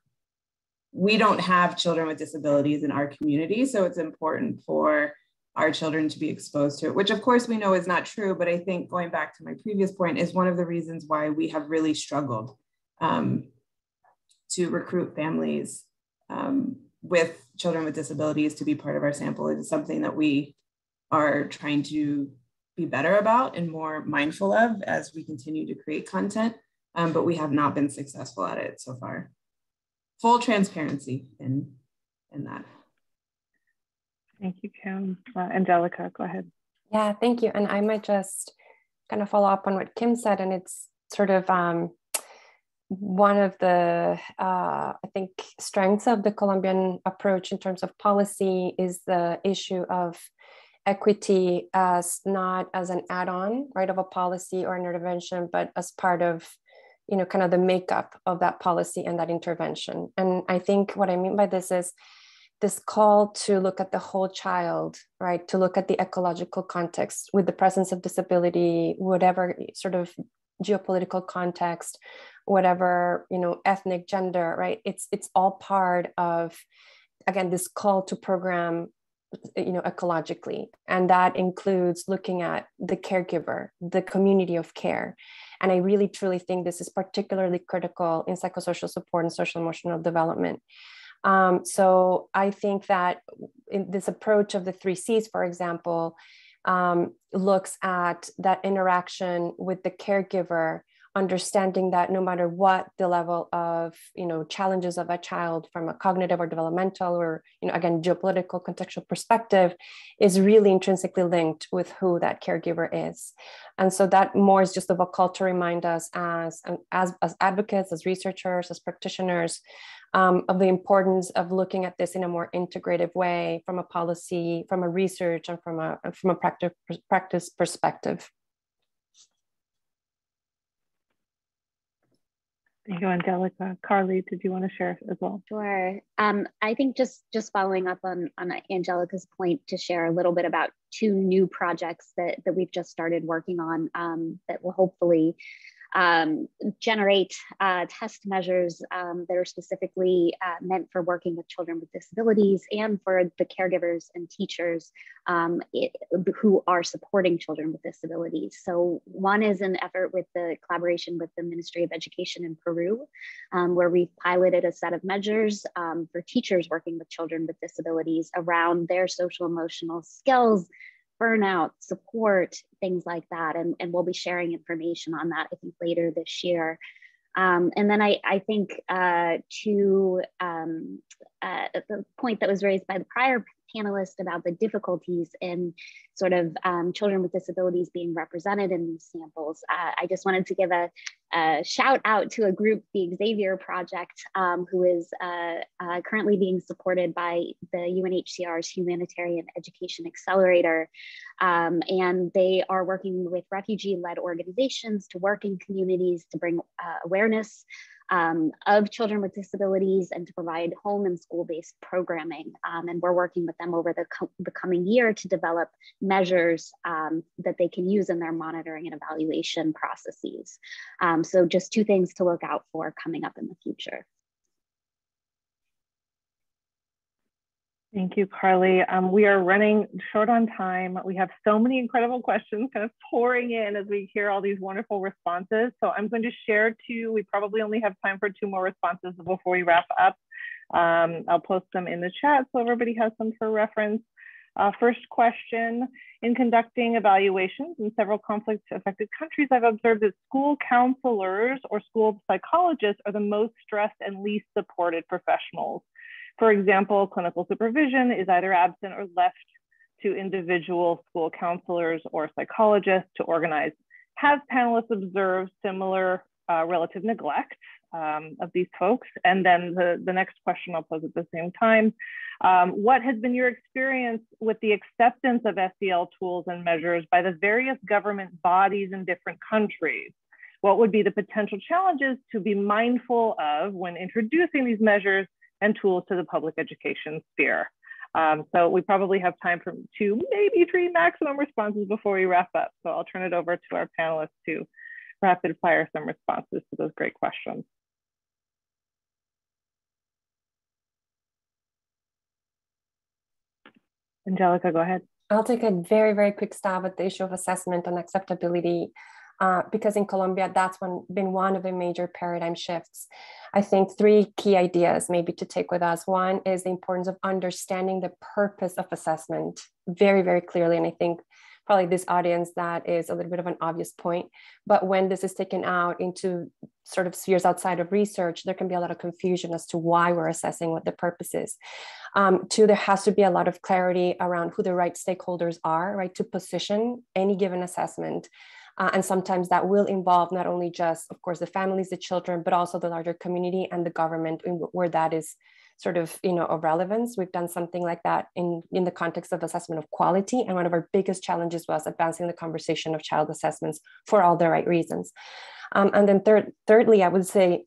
Speaker 16: we don't have children with disabilities in our community. So it's important for our children to be exposed to it, which of course we know is not true. But I think going back to my previous point is one of the reasons why we have really struggled um, to recruit families um, with children with disabilities to be part of our sample. It is something that we are trying to be better about and more mindful of as we continue to create content, um, but we have not been successful at it so far full transparency in, in that.
Speaker 1: Thank you, Kim. Uh, Angelica, go ahead.
Speaker 11: Yeah, thank you. And I might just kind of follow up on what Kim said, and it's sort of um, one of the uh, I think strengths of the Colombian approach in terms of policy is the issue of equity as not as an add-on right of a policy or an intervention but as part of you know kind of the makeup of that policy and that intervention. And i think what i mean by this is this call to look at the whole child right to look at the ecological context with the presence of disability whatever sort of geopolitical context whatever you know ethnic gender right? It's it's all part of again this call to program you know ecologically and that includes looking at the caregiver the community of care and I really truly think this is particularly critical in psychosocial support and social emotional development. Um, so I think that in this approach of the three C's, for example, um, looks at that interaction with the caregiver understanding that no matter what the level of you know challenges of a child from a cognitive or developmental or you know again geopolitical contextual perspective is really intrinsically linked with who that caregiver is. And so that more is just a call to remind us as as, as advocates as researchers as practitioners um, of the importance of looking at this in a more integrative way from a policy from a research and from a from a practice practice perspective
Speaker 1: You, Angelica. Carly, did you want to share as well?
Speaker 8: Sure. Um, I think just just following up on, on Angelica's point to share a little bit about two new projects that, that we've just started working on um, that will hopefully um, generate uh, test measures um, that are specifically uh, meant for working with children with disabilities and for the caregivers and teachers um, it, who are supporting children with disabilities. So one is an effort with the collaboration with the Ministry of Education in Peru, um, where we've piloted a set of measures um, for teachers working with children with disabilities around their social emotional skills burnout, support, things like that. And, and we'll be sharing information on that, I think, later this year. Um, and then I, I think uh, to um, uh, the point that was raised by the prior panelist about the difficulties in sort of um, children with disabilities being represented in these samples. Uh, I just wanted to give a, a, shout out to a group, the Xavier Project, um, who is uh, uh, currently being supported by the UNHCR's Humanitarian Education Accelerator. Um, and they are working with refugee-led organizations to work in communities to bring uh, awareness um, of children with disabilities and to provide home and school-based programming. Um, and we're working with them over the, co the coming year to develop measures um, that they can use in their monitoring and evaluation processes. Um, so just two things to look out for coming up in the future.
Speaker 1: Thank you, Carly. Um, we are running short on time. We have so many incredible questions kind of pouring in as we hear all these wonderful responses. So I'm going to share two. We probably only have time for two more responses before we wrap up. Um, I'll post them in the chat so everybody has them for reference. Uh, first question, in conducting evaluations in several conflict affected countries, I've observed that school counselors or school psychologists are the most stressed and least supported professionals. For example, clinical supervision is either absent or left to individual school counselors or psychologists to organize. Have panelists observed similar uh, relative neglect um, of these folks? And then the, the next question I'll pose at the same time. Um, what has been your experience with the acceptance of SEL tools and measures by the various government bodies in different countries? What would be the potential challenges to be mindful of when introducing these measures and tools to the public education sphere? Um, so we probably have time for two, maybe three maximum responses before we wrap up. So I'll turn it over to our panelists to rapid fire some responses to those great questions. Angelica, go ahead.
Speaker 11: I'll take a very, very quick stab at the issue of assessment and acceptability, uh, because in Colombia, that's one, been one of the major paradigm shifts. I think three key ideas maybe to take with us. One is the importance of understanding the purpose of assessment very, very clearly. And I think probably this audience that is a little bit of an obvious point. But when this is taken out into sort of spheres outside of research, there can be a lot of confusion as to why we're assessing what the purpose is. Um, two, there has to be a lot of clarity around who the right stakeholders are, right, to position any given assessment. Uh, and sometimes that will involve not only just, of course, the families, the children, but also the larger community and the government where that is sort of you know of relevance. We've done something like that in in the context of assessment of quality. And one of our biggest challenges was advancing the conversation of child assessments for all the right reasons. Um, and then third thirdly i would say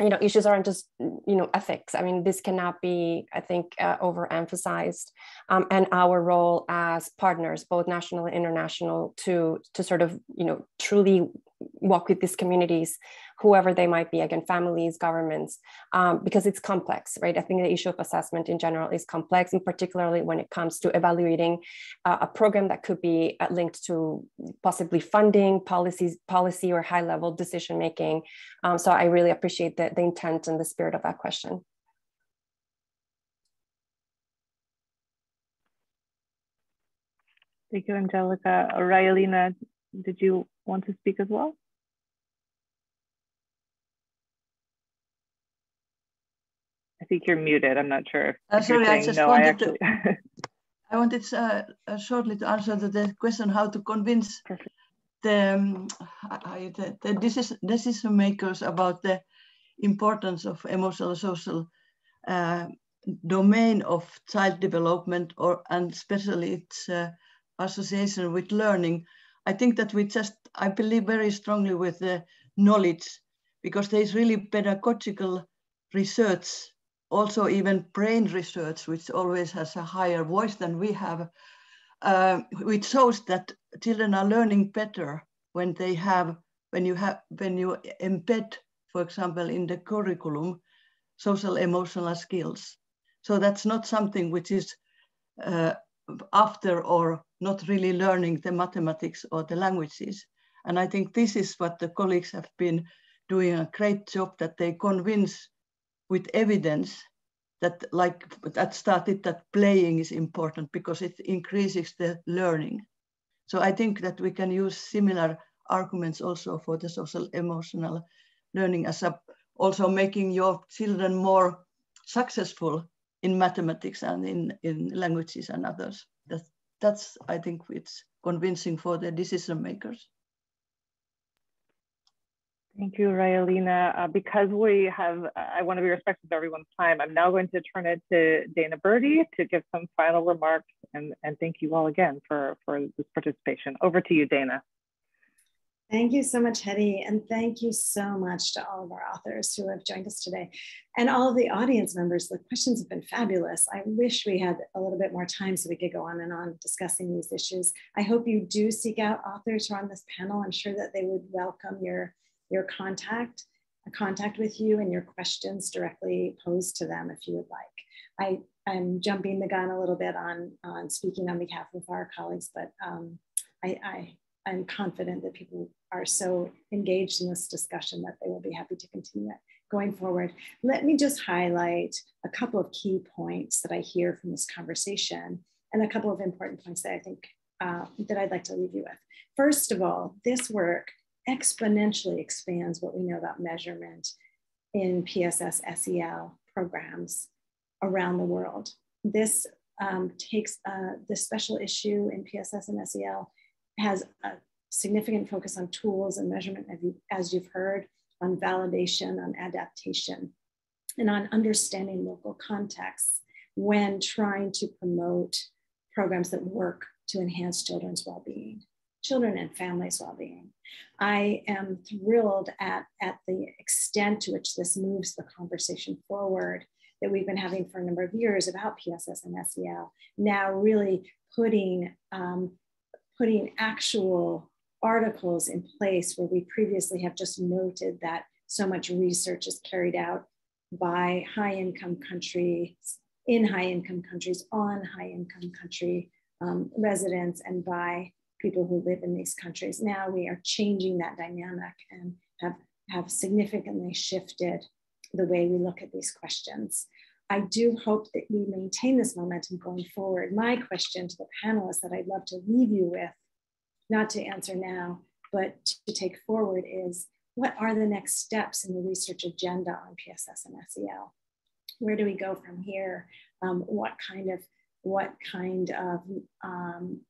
Speaker 11: you know issues aren't just you know ethics. I mean this cannot be i think uh, overemphasized. Um, and our role as partners both national and international to to sort of you know truly walk with these communities whoever they might be again families governments um, because it's complex right? I think the issue of assessment in general is complex and particularly when it comes to evaluating uh, a program that could be uh, linked to possibly funding policies policy or high level decision making um, so i really appreciate the, the intent and the spirit of that question.
Speaker 1: Thank you, Angelica. Raija-Leena, did you want to speak as well? I think you're muted. I'm not sure.
Speaker 12: Uh, sorry, I just no, wanted I actually... to. (laughs) I wanted uh, uh, shortly to answer the, the, question how to convince (laughs) the, um, the, the decision, decision makers about the importance of emotional social uh, domain of child development or and especially its uh, association with learning. I think that we just, I believe very strongly with the knowledge because there is really pedagogical research, also even brain research, which always has a higher voice than we have, uh, which shows that children are learning better when they have, when you have, when you embed, for example, in the curriculum, social emotional skills. So that's not something which is uh, after or not really learning the mathematics or the languages. And I think this is what the colleagues have been doing a great job that they convince with evidence that like that started that playing is important because it increases the learning. So I think that we can use similar arguments also for the social emotional learning as a, also making your children more successful in mathematics and in, in languages and others. That, that's, I think, it's convincing for the decision makers.
Speaker 1: Thank you, Raija-Leena. Uh, because we have, I want to be respectful of everyone's time. I'm now going to turn it to Dana Burde to give some final remarks and, and thank you all again for, for this participation. Over to you, Dana.
Speaker 3: Thank you so much, Hedy, and thank you so much to all of our authors who have joined us today and all of the audience members. The questions have been fabulous. I wish we had a little bit more time so we could go on and on discussing these issues. I hope you do seek out authors who are on this panel. I'm sure that they would welcome your, your contact contact with you and your questions directly posed to them if you would like. I, I'm jumping the gun a little bit on, on speaking on behalf of our colleagues, but um, I, I, I'm confident that people are so engaged in this discussion that they will be happy to continue it going forward. Let me just highlight a couple of key points that I hear from this conversation and a couple of important points that I think uh, that I'd like to leave you with. First of all, this work exponentially expands what we know about measurement in PSS SEL programs around the world. This um, takes uh, this special issue in PSS and SEL has a significant focus on tools and measurement, as you've heard, on validation, on adaptation, and on understanding local contexts when trying to promote programs that work to enhance children's well-being, children and families' well-being. I am thrilled at, at the extent to which this moves the conversation forward that we've been having for a number of years about PSS and SEL, now really putting, um, putting actual articles in place where we previously have just noted that so much research is carried out by high income countries, in high income countries, on high income country um, residents, and by people who live in these countries. Now we are changing that dynamic and have, have significantly shifted the way we look at these questions. I do hope that we maintain this momentum going forward. My question to the panelists that I'd love to leave you with, not to answer now, but to take forward is what are the next steps in the research agenda on PSS and SEL? Where do we go from here? Um, what kind of what kind of um,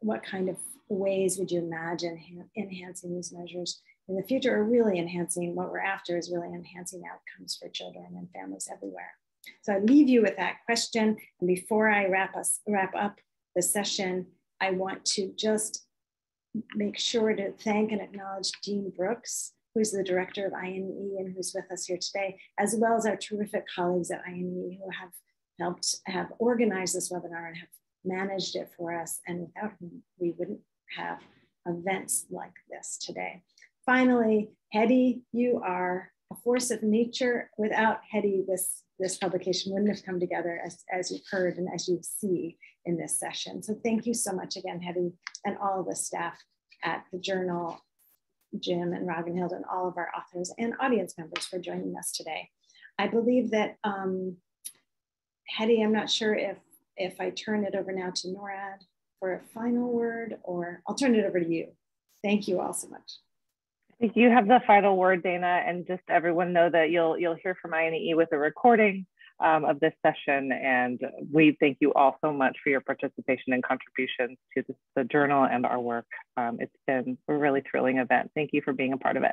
Speaker 3: what kind of ways would you imagine enhancing these measures in the future or really enhancing what we're after is really enhancing outcomes for children and families everywhere. So I leave you with that question. And before I wrap, us, wrap up the session, I want to just make sure to thank and acknowledge Dean Brooks, who's the director of INEE and who's with us here today, as well as our terrific colleagues at INEE who have helped have organized this webinar and have managed it for us. And without whom we wouldn't have events like this today. Finally, Hedy, you are a force of nature. Without Hedy, this, this publication wouldn't have come together as, as you've heard and as you see in this session. So thank you so much again, Hedy, and all of the staff at the journal, Jim and Ragnhild, and all of our authors and audience members for joining us today. I believe that um, Hedy, I'm not sure if, if I turn it over now to NORAD for a final word, or I'll turn it over to you. Thank you all so much.
Speaker 1: I think you have the final word, Dana, and just everyone know that you'll you'll hear from INEE with a recording um, of this session. And we thank you all so much for your participation and contributions to this, the journal and our work. Um, it's been a really thrilling event. Thank you for being a part of it.